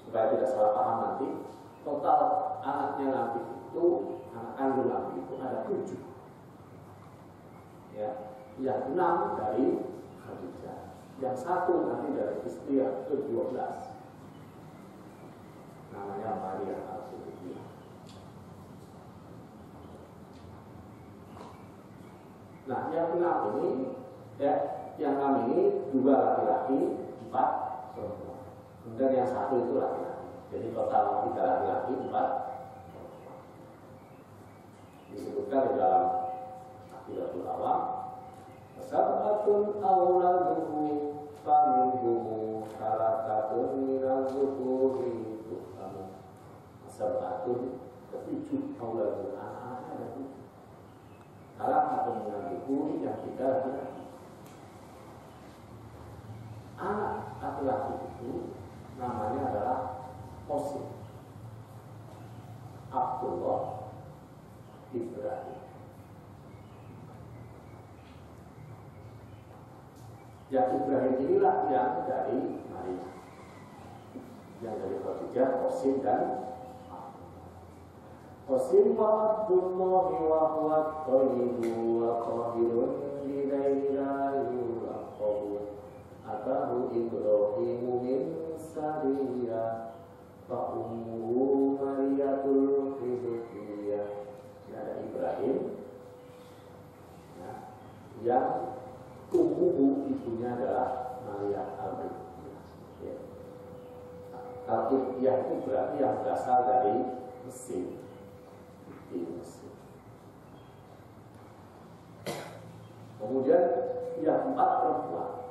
A: Supaya tidak salah paham nanti, total anaknya Nabi itu, anak kandung Nabi itu ada tujuh. Ya, yang enam dari Khadijah, yang satu nanti dari istri yang ke-12 namanya Maria Al-Siddiqiyah. Nah, yang enam ini ya yang enam ini dua laki-laki, empat perempuan. Kemudian yang satu itu laki-laki. Jadi total tiga laki-laki, empat. Disebutkan di dalam Akidatul Awam, Sabatun awladuhu faminhumu salatatun minal zuhuri kamu Sabatun ketujuh awladuhu anak-anaknya ada tujuh Salah satu minal zuhuri yang tiga laki-laki anak laki-laki itu namanya adalah Qasim Abdullah Ibrahim. Yang Ibrahim inilah yang dari Maria. Yang dari Khadijah, Qasim dan Qasim wa Abdullahi wa huwa tayyibu wa qahirun yulaqabu Ibrahimu min Sariya Fa ummuhu Mariyatul Hidupiyah Ada Ibrahim ya, Yang tumbuh ibunya adalah Maria al ya. Al-Ibtiyah itu berarti yang berasal dari Mesir di Mesir. Kemudian yang empat perempuan.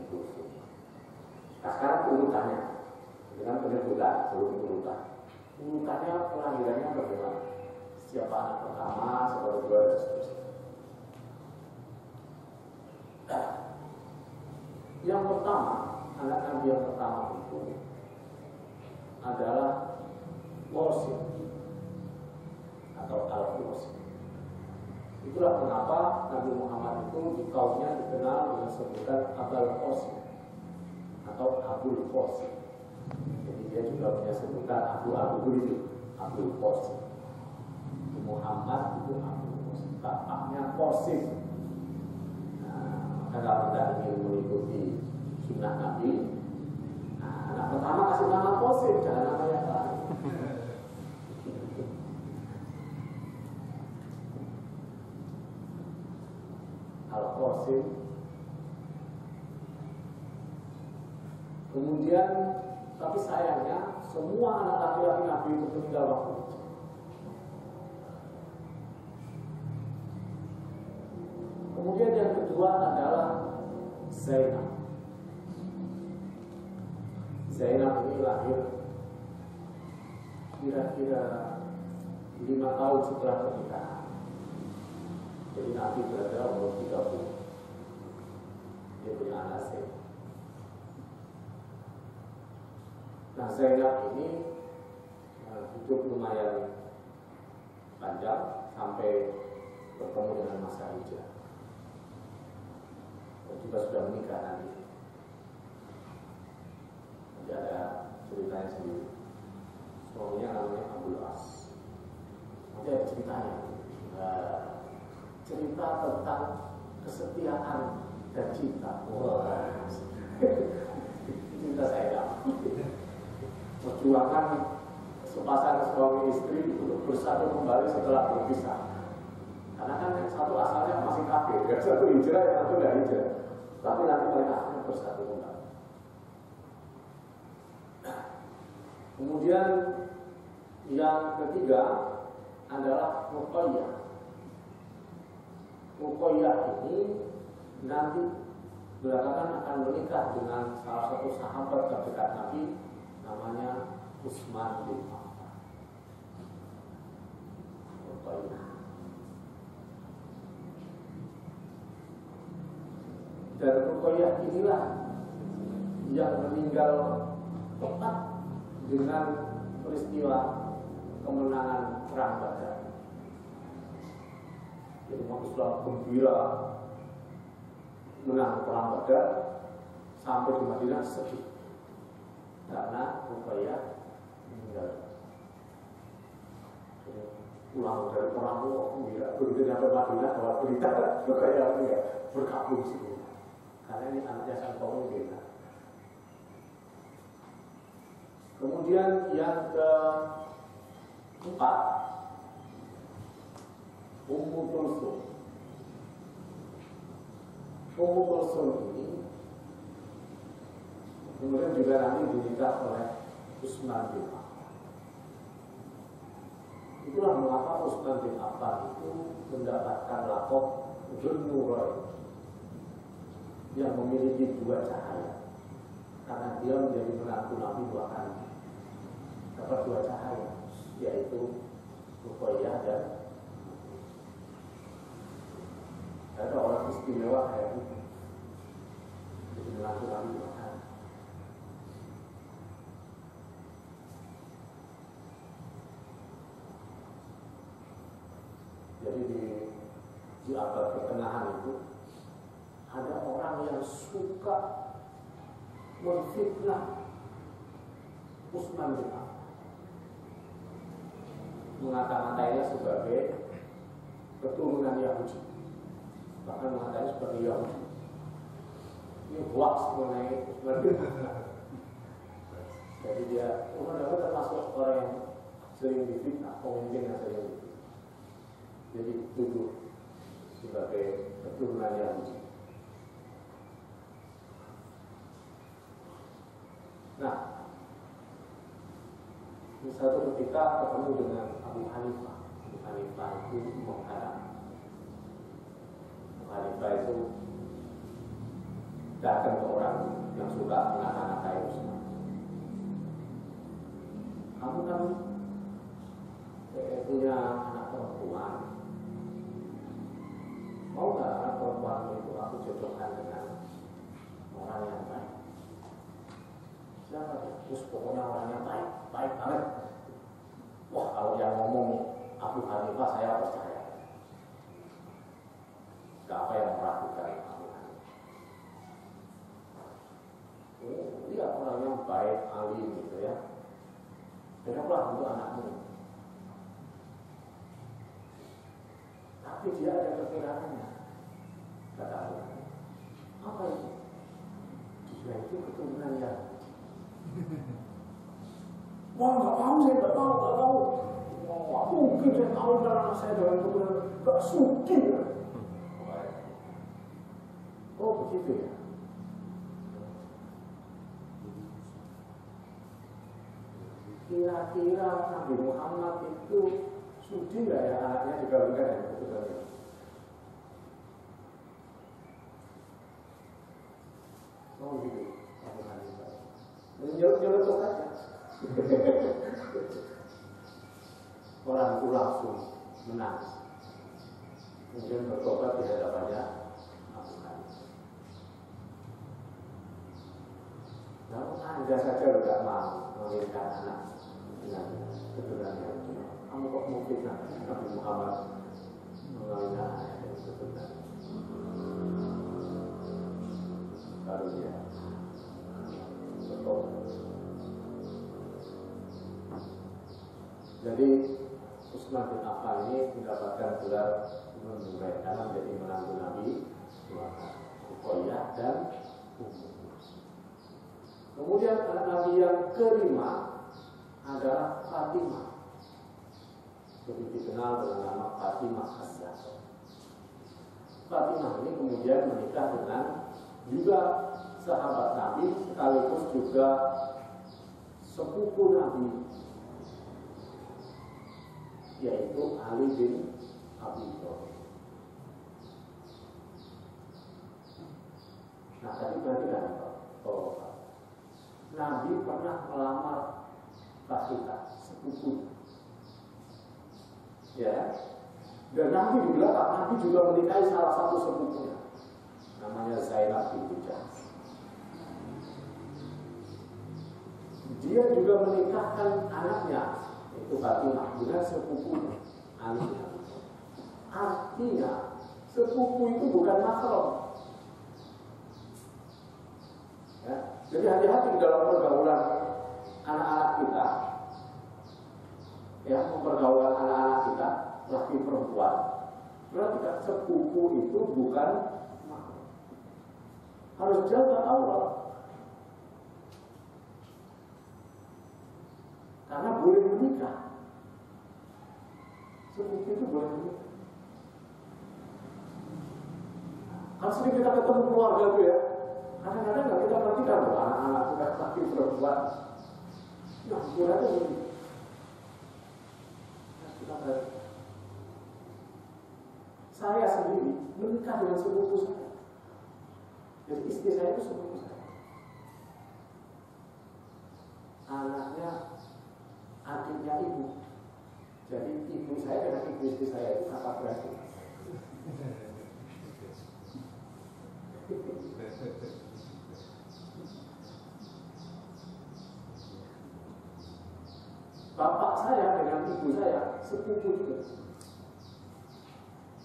A: Nah sekarang urutannya, dengan penyebutan, belum urutan. Urutannya kelahirannya bagaimana? Siapa anak pertama, siapa kedua, dan seterusnya. Nah, yang pertama, anak Nabi yang pertama itu adalah Qasim atau Al-Qasim. Itulah kenapa Nabi Muhammad itu di kaumnya dikenal dengan sebutan Abul Qasim atau Abul Qasim. Jadi dia juga punya sebutan Abu Abu itu Abul Qasim. Muhammad itu Abul Qasim. Bapaknya Qasim. Nah, kalau kita ingin mengikuti sunnah Nabi, nah, anak pertama kasih nama Qasim, jangan nama yang lain. Al-Qasim Kemudian Tapi sayangnya Semua anak laki-laki Nabi itu meninggal waktu Kemudian yang kedua adalah Zainab. Zainab ini lahir Kira-kira lima tahun setelah pernikahan. Jadi Nabi berada umur 30 Dia punya anak Zainab Nah Zainab ini uh, hidup lumayan panjang sampai bertemu dengan masa hijrah dan juga sudah menikah nanti. Jadi ada ceritanya sendiri. Suaminya namanya Abdul As. Nanti ada ceritanya. Nah, cerita tentang kesetiaan dan cinta. Wah, cinta saya Perjuangan sepasang suami istri untuk bersatu kembali setelah berpisah. Karena kan yang satu asalnya masih kafir, yang satu hijrah, yang satu tidak hijrah. Tapi nanti mereka akan bersatu kembali. Kemudian yang ketiga adalah Ruqayyah. Ruqayyah ini nanti belakangan akan menikah dengan salah satu sahabat terdekat Nabi namanya Utsman bin Affan. Dan Ruqayyah inilah yang meninggal tepat dengan peristiwa kemenangan perang Badar. Jadi Islam gembira menang perang Badar sampai di Madinah sedih karena upaya meninggal. Pulang dari perang itu gembira begitu sampai Madinah bahwa berita Rukaya meninggal berkabung semua. Karena ini anaknya sang beda. Kemudian yang keempat Ummu Kulsum. Ummu Kulsum ini kemudian juga nanti diminta oleh Usman bin Affan. Itulah mengapa Usman bin Affan itu mendapatkan lakop Junnuroy yang memiliki dua cahaya. Karena dia menjadi menantu Nabi dua kali. Dapat dua cahaya yaitu Rukoyah dan ada orang istimewa kayak itu jadi menantu Nabi dua kali. Jadi di di abad pertengahan itu ada orang yang suka menfitnah Utsman bin Affan. Mengata-ngatainya sebagai keturunan Yahudi. Bahkan mengatakan sebagai Yahudi. Ini hoax mengenai Utsman bin Affan. Jadi dia Umar Dawud termasuk orang yang sering difitnah pemimpin yang sering difitnah jadi tuduh sebagai keturunan Yahudi Nah, di satu ketika ketemu dengan Abu Hanifah. Abu Hanifah itu Haram. Abu Hanifah itu datang ke orang yang suka mengata-ngatai Usman. Kamu kan punya anak perempuan. Mau nggak perempuan itu aku cocokkan dengan orang yang baik? siapa dia? Terus pokoknya orangnya baik, baik banget. Wah kalau yang ngomong Abu Hanifah saya percaya. Gak apa yang meragukan Abu Hanifah. Oh, dia orangnya baik, alim gitu ya. Cocoklah untuk anakmu. Tapi dia ada kekurangannya. Kata Hanifah. Apa itu? Dia itu keturunan yang Wah nggak tahu saya nggak tahu nggak tahu. Wah mungkin saya tahu karena saya dalam kebenaran nggak suki. Oh begitu ya. Kira-kira Nabi Muhammad itu sudi nggak ya anaknya digabungkan keputusan itu? Oh gitu, Abu Hanifah. Nyelot-nyelot saja. Orang itu langsung menang. Kemudian bertobat di hadapannya Abu Hanifah. Namun anda saja tidak mau menginginkan anak dengan keturunan yang Kamu kok mungkin Nabi Muhammad mengawin anak yang keturunan Baru dia bertobat. Jadi Utsman bin Affan ini mendapatkan gelar Nurai karena menjadi menantu Nabi Ruqayyah dan Ummu. Kemudian anak Nabi yang kelima adalah Fatimah. Lebih dikenal dengan nama Fatimah Hasan. Fatimah ini kemudian menikah dengan juga sahabat Nabi sekaligus juga sepupu Nabi yaitu Ali bin Abi Thalib. Nah tadi berarti kan oh, Nabi pernah melamar Fasita sepupu. Ya, dan Nabi belakang Nabi juga menikahi salah satu sepupunya, namanya Zainab binti Jahsh. Dia juga menikahkan anaknya itu Fatimah dengan sepupunya Thalib. Artinya sepupu itu bukan makhluk. Ya, jadi hati-hati dalam pergaulan anak-anak kita. Ya, mempergaulan anak-anak kita, laki perempuan. Berarti kan sepupu itu bukan. Harus jaga Allah. Karena boleh menikah. Sepupu itu boleh menikah. Kan sering kita ketemu keluarga itu ya, kadang-kadang nggak kita perhatikan anak-anak kita laki perempuan. Nah, aja ini. Kita. Saya sendiri menikah dengan sepupu saya. Jadi istri saya itu sepupu saya. Anaknya adiknya ibu. Jadi ibu saya dengan ibu istri saya itu kakak beradik. Bapak saya dengan ibu saya sepupu juga.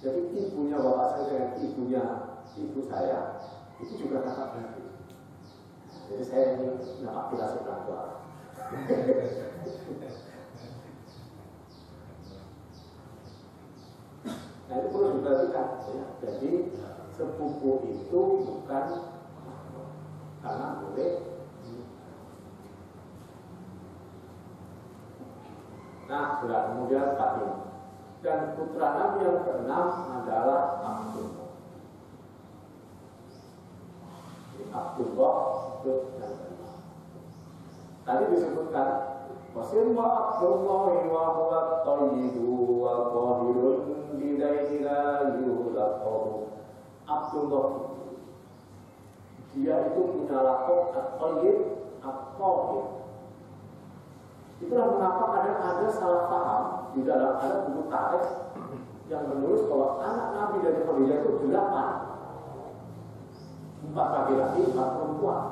A: Jadi ibunya bapak saya dengan ibunya ibu saya itu juga kakak beradik. Jadi saya ini dapat kita tua. nah itu perlu diperhatikan ya. Jadi sepupu itu bukan karena boleh Nah, sudah kemudian Fatimah. Dan putra Nabi yang keenam adalah Abdullah. Abdullah itu yang keenam. Tadi disebutkan Wasimma Abdullah wa huwa tayyibu wa qahirun bidaihira yulaqahu Abdullah dia itu punya lakop at-tayyib at-tahir Itulah mengapa kadang ada salah paham di dalam ada buku tarikh yang menulis bahwa anak Nabi dari Khadijah itu delapan. Empat laki-laki, empat perempuan.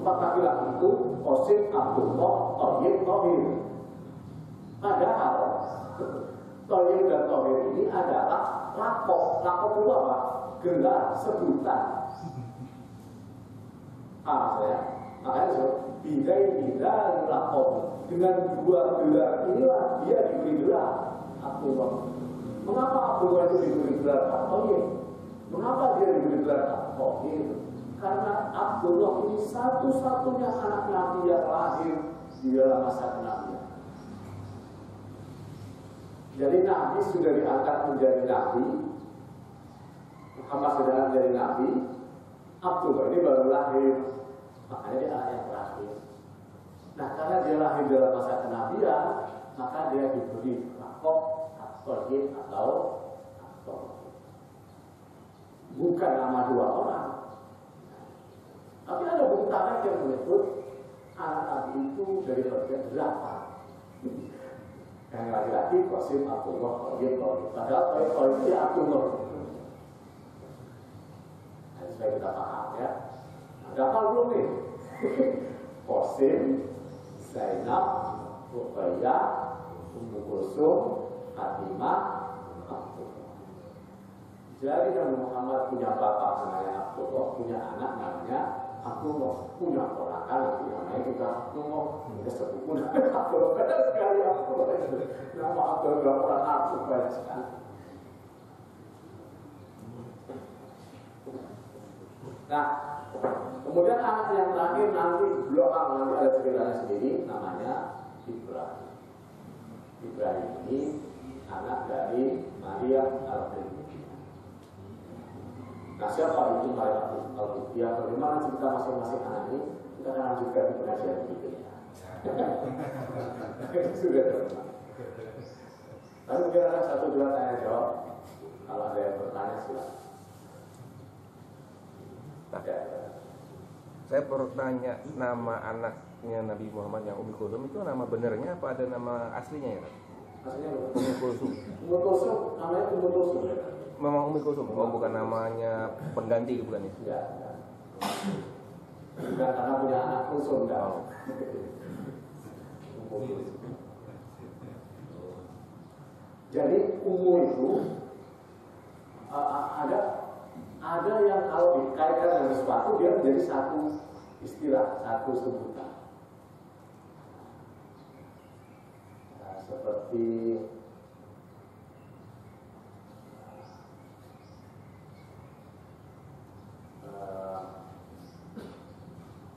A: Empat laki-laki itu Qasim, Abdullah, Tohir, Tohir. Padahal Tohir dan Tohir ini adalah lakop. Lakop itu apa? Gelar, sebutan. Ah, saya. Makanya bidai bidai lakom dengan dua gelar inilah dia diberi gelar Abdullah. Mengapa Abdullah itu diberi gelar Abdullah? Mengapa dia diberi gelar Abdullah? Karena Abdullah ini satu-satunya anak Nabi yang lahir di dalam masa kenabian. Jadi Nabi sudah diangkat menjadi Nabi, Muhammad sudah menjadi Nabi, Abdullah ini baru lahir makanya dia anak yang terakhir. Nah karena dia lahir dalam masa kenabian, maka dia diberi lakop atau atau bukan nama dua orang. Tapi ada buku tarikh yang menyebut anak nabi itu dari bagian delapan. Yang laki-laki Qasim Abdullah Qayyim Qayyim. Padahal Qayyim Qayyim itu ya Abdullah. Nah, supaya kita paham ya. Dapat belum nih? Qasim, Zainab, Ruqayyah, Ummu Kulsum, Fatimah, Abdullah. Jadi Nabi Muhammad punya bapak namanya Abdullah, punya anak namanya Abdullah, punya ponakan lagi namanya juga Abdullah. Punya sepupu namanya Abdullah. Banyak sekali Abdullah. Nama Abdullah orang Arab banyak sekali. Nah, kemudian anak yang terakhir nanti belakang nanti ada ceritanya sendiri, namanya Ibrahim. Ibrahim ini anak dari Maria al Nah, siapa itu Maria al-Qibtiyah? Bagaimana cerita masing-masing anak ini? Kita akan lanjutkan di pengajian berikutnya. Sudah teman. Lalu ada satu dua tanya jawab. Kalau ada yang bertanya silakan.
B: Saya perlu tanya nama anaknya Nabi Muhammad yang Umi Kulsum itu nama benernya apa ada nama aslinya ya?
A: Aslinya
B: Umi Kulsum.
A: Umi Kulsum, namanya Umi Kulsum ya?
B: Memang Umi Kulsum, oh bukan namanya pengganti bukan ya?
A: Ya. Bukan karena punya anak Kulsum enggak. Jadi Umu itu uh, ada ada yang kalau dikaitkan dengan sesuatu dia menjadi satu istilah, satu sebutan. Nah, seperti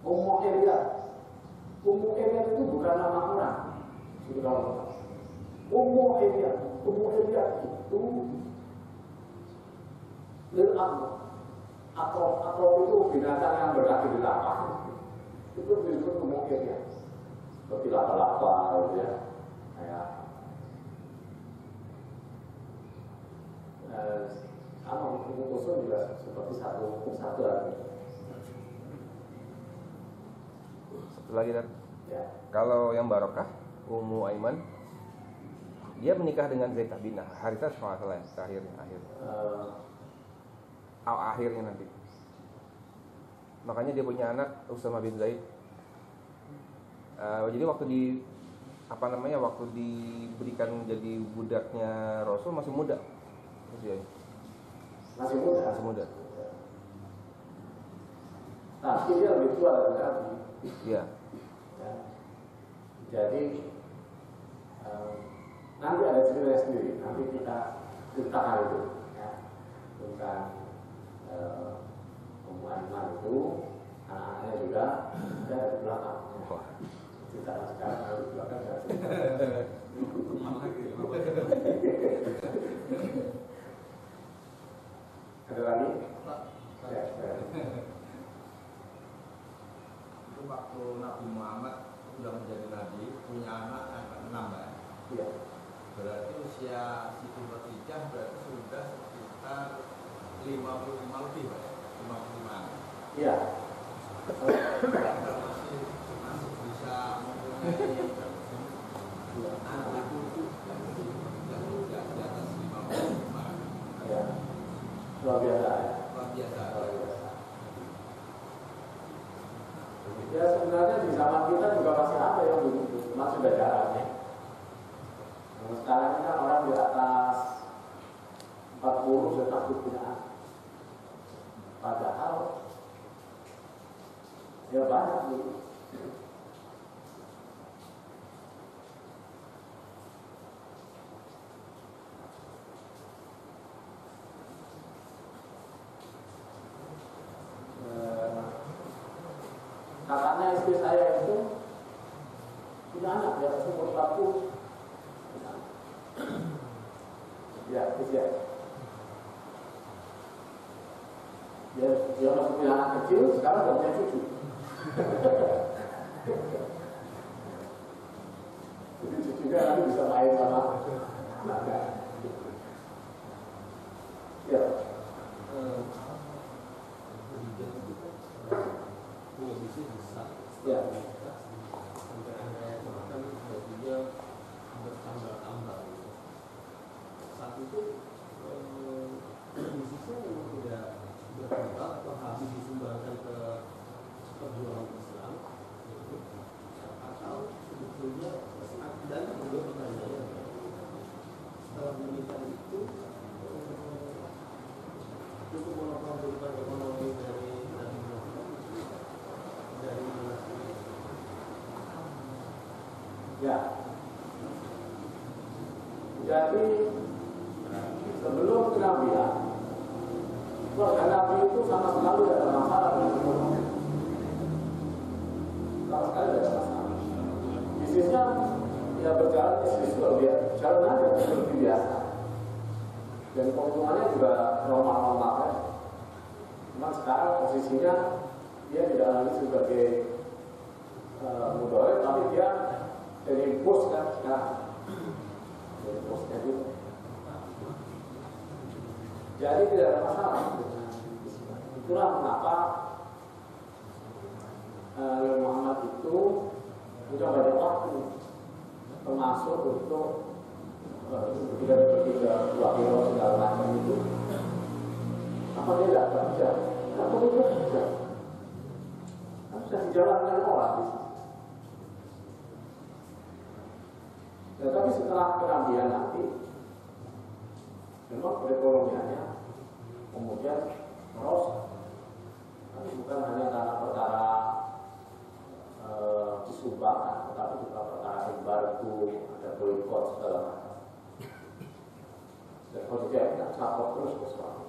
A: Ummu Elia. Ummu Elia itu bukan nama orang. Kalau Ummu Elia. Ummu Elia itu lil atau atau itu binatang yang berkaki di lapangan itu disebut kemungkinan ya. Seperti lapa-lapa gitu ya. Kayak eh, sama musuh juga seperti satu satu lagi.
B: Satu lagi dan
A: ya.
B: Kalau yang barokah Ummu Aiman dia menikah dengan Zaid bin Haritha kalau salah ya, terakhir akhir
A: eh,
B: oh, akhirnya nanti makanya dia punya anak Usama bin Zaid uh, jadi waktu di apa namanya waktu diberikan jadi budaknya Rasul masih muda usianya
A: Masih muda.
B: masih muda
A: Tapi dia lebih tua dari Nabi.
B: iya
A: Ya. Jadi em, nanti ada cerita sendiri. Nanti kita ceritakan itu. Ya. Tentang eh, Aiman itu anak-anaknya juga ada di belakang. Ya.
B: Wah.
A: Cerita sekarang ada di belakang. saya cerita. Ada lagi? Ya, ya.
C: itu waktu Nabi Muhammad sudah menjadi nabi punya anak anak enam ya
A: Iya.
C: berarti usia Siti Khadijah berarti sudah sekitar 55 lebih Pak ya? 55
A: Iya.
C: Masih bisa mempunyai anak cucu yang sudah di atas 55
A: Ya. Luar biasa ya.
C: luar biasa
A: Luar biasa. Ya sebenarnya di zaman kita juga masih ada yang cuma sudah jarang ya. Sekarang ini kan orang di atas 40 sudah takut punya anak. Padahal ya banyak dulu. Eh, kakaknya istri saya itu punya anak di atas umur 40 ya usia dia masih punya anak kecil sekarang sudah punya cucu jadi cucunya nanti bisa main sama anaknya ya
D: kondisi besar
A: ya
D: sampai ada bahkan gajinya bertambah-tambah gitu. saat itu eh, bisnisnya memang tidak berkembang atau habis disumbangkan ke perjuangan Islam gitu. atau sebetulnya saat dan juga pertanyaannya setelah menikah itu eh, cukup memperhatikan ekonomi dari Nabi Muhammad dari mana sendiri?
A: Ya. Jadi sebelum kenabian, keluarga Nabi itu sama sekali tidak ada masalah dengan ekonomi. Sama sekali tidak ada masalah. Bisnisnya ya berjalan bisnis itu dia jalan aja seperti biasa. Dan keuntungannya juga normal-normal kan. Cuma sekarang posisinya dia tidak lagi sebagai uh, mudorot, tapi dia jadi bos kan sekarang jadi bosnya juga jadi tidak ada masalah. Itulah mengapa Nabi Muhammad itu punya banyak waktu termasuk untuk uh, tidak bertiga dua kilo segala macam itu. Apa dia tidak kerja tidak. Perlu kerja kan sudah dijalankan orang di Ya, tapi setelah kenabian nanti, memang perekonomiannya kemudian merosot. Tapi bukan hanya karena perkara e, disumbangkan, tetapi juga perkara embargo, ada boykot segala macam. Dan kalau tidak kita capok terus ke suami.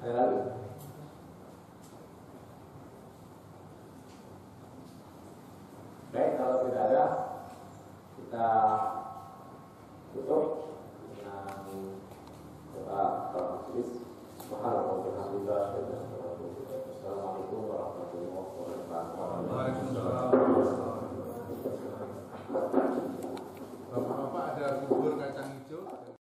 A: Ada lagi? Ada kita tutup dengan doa majelis. Assalamualaikum warahmatullahi wabarakatuh. Bapak-bapak ada bubur kacang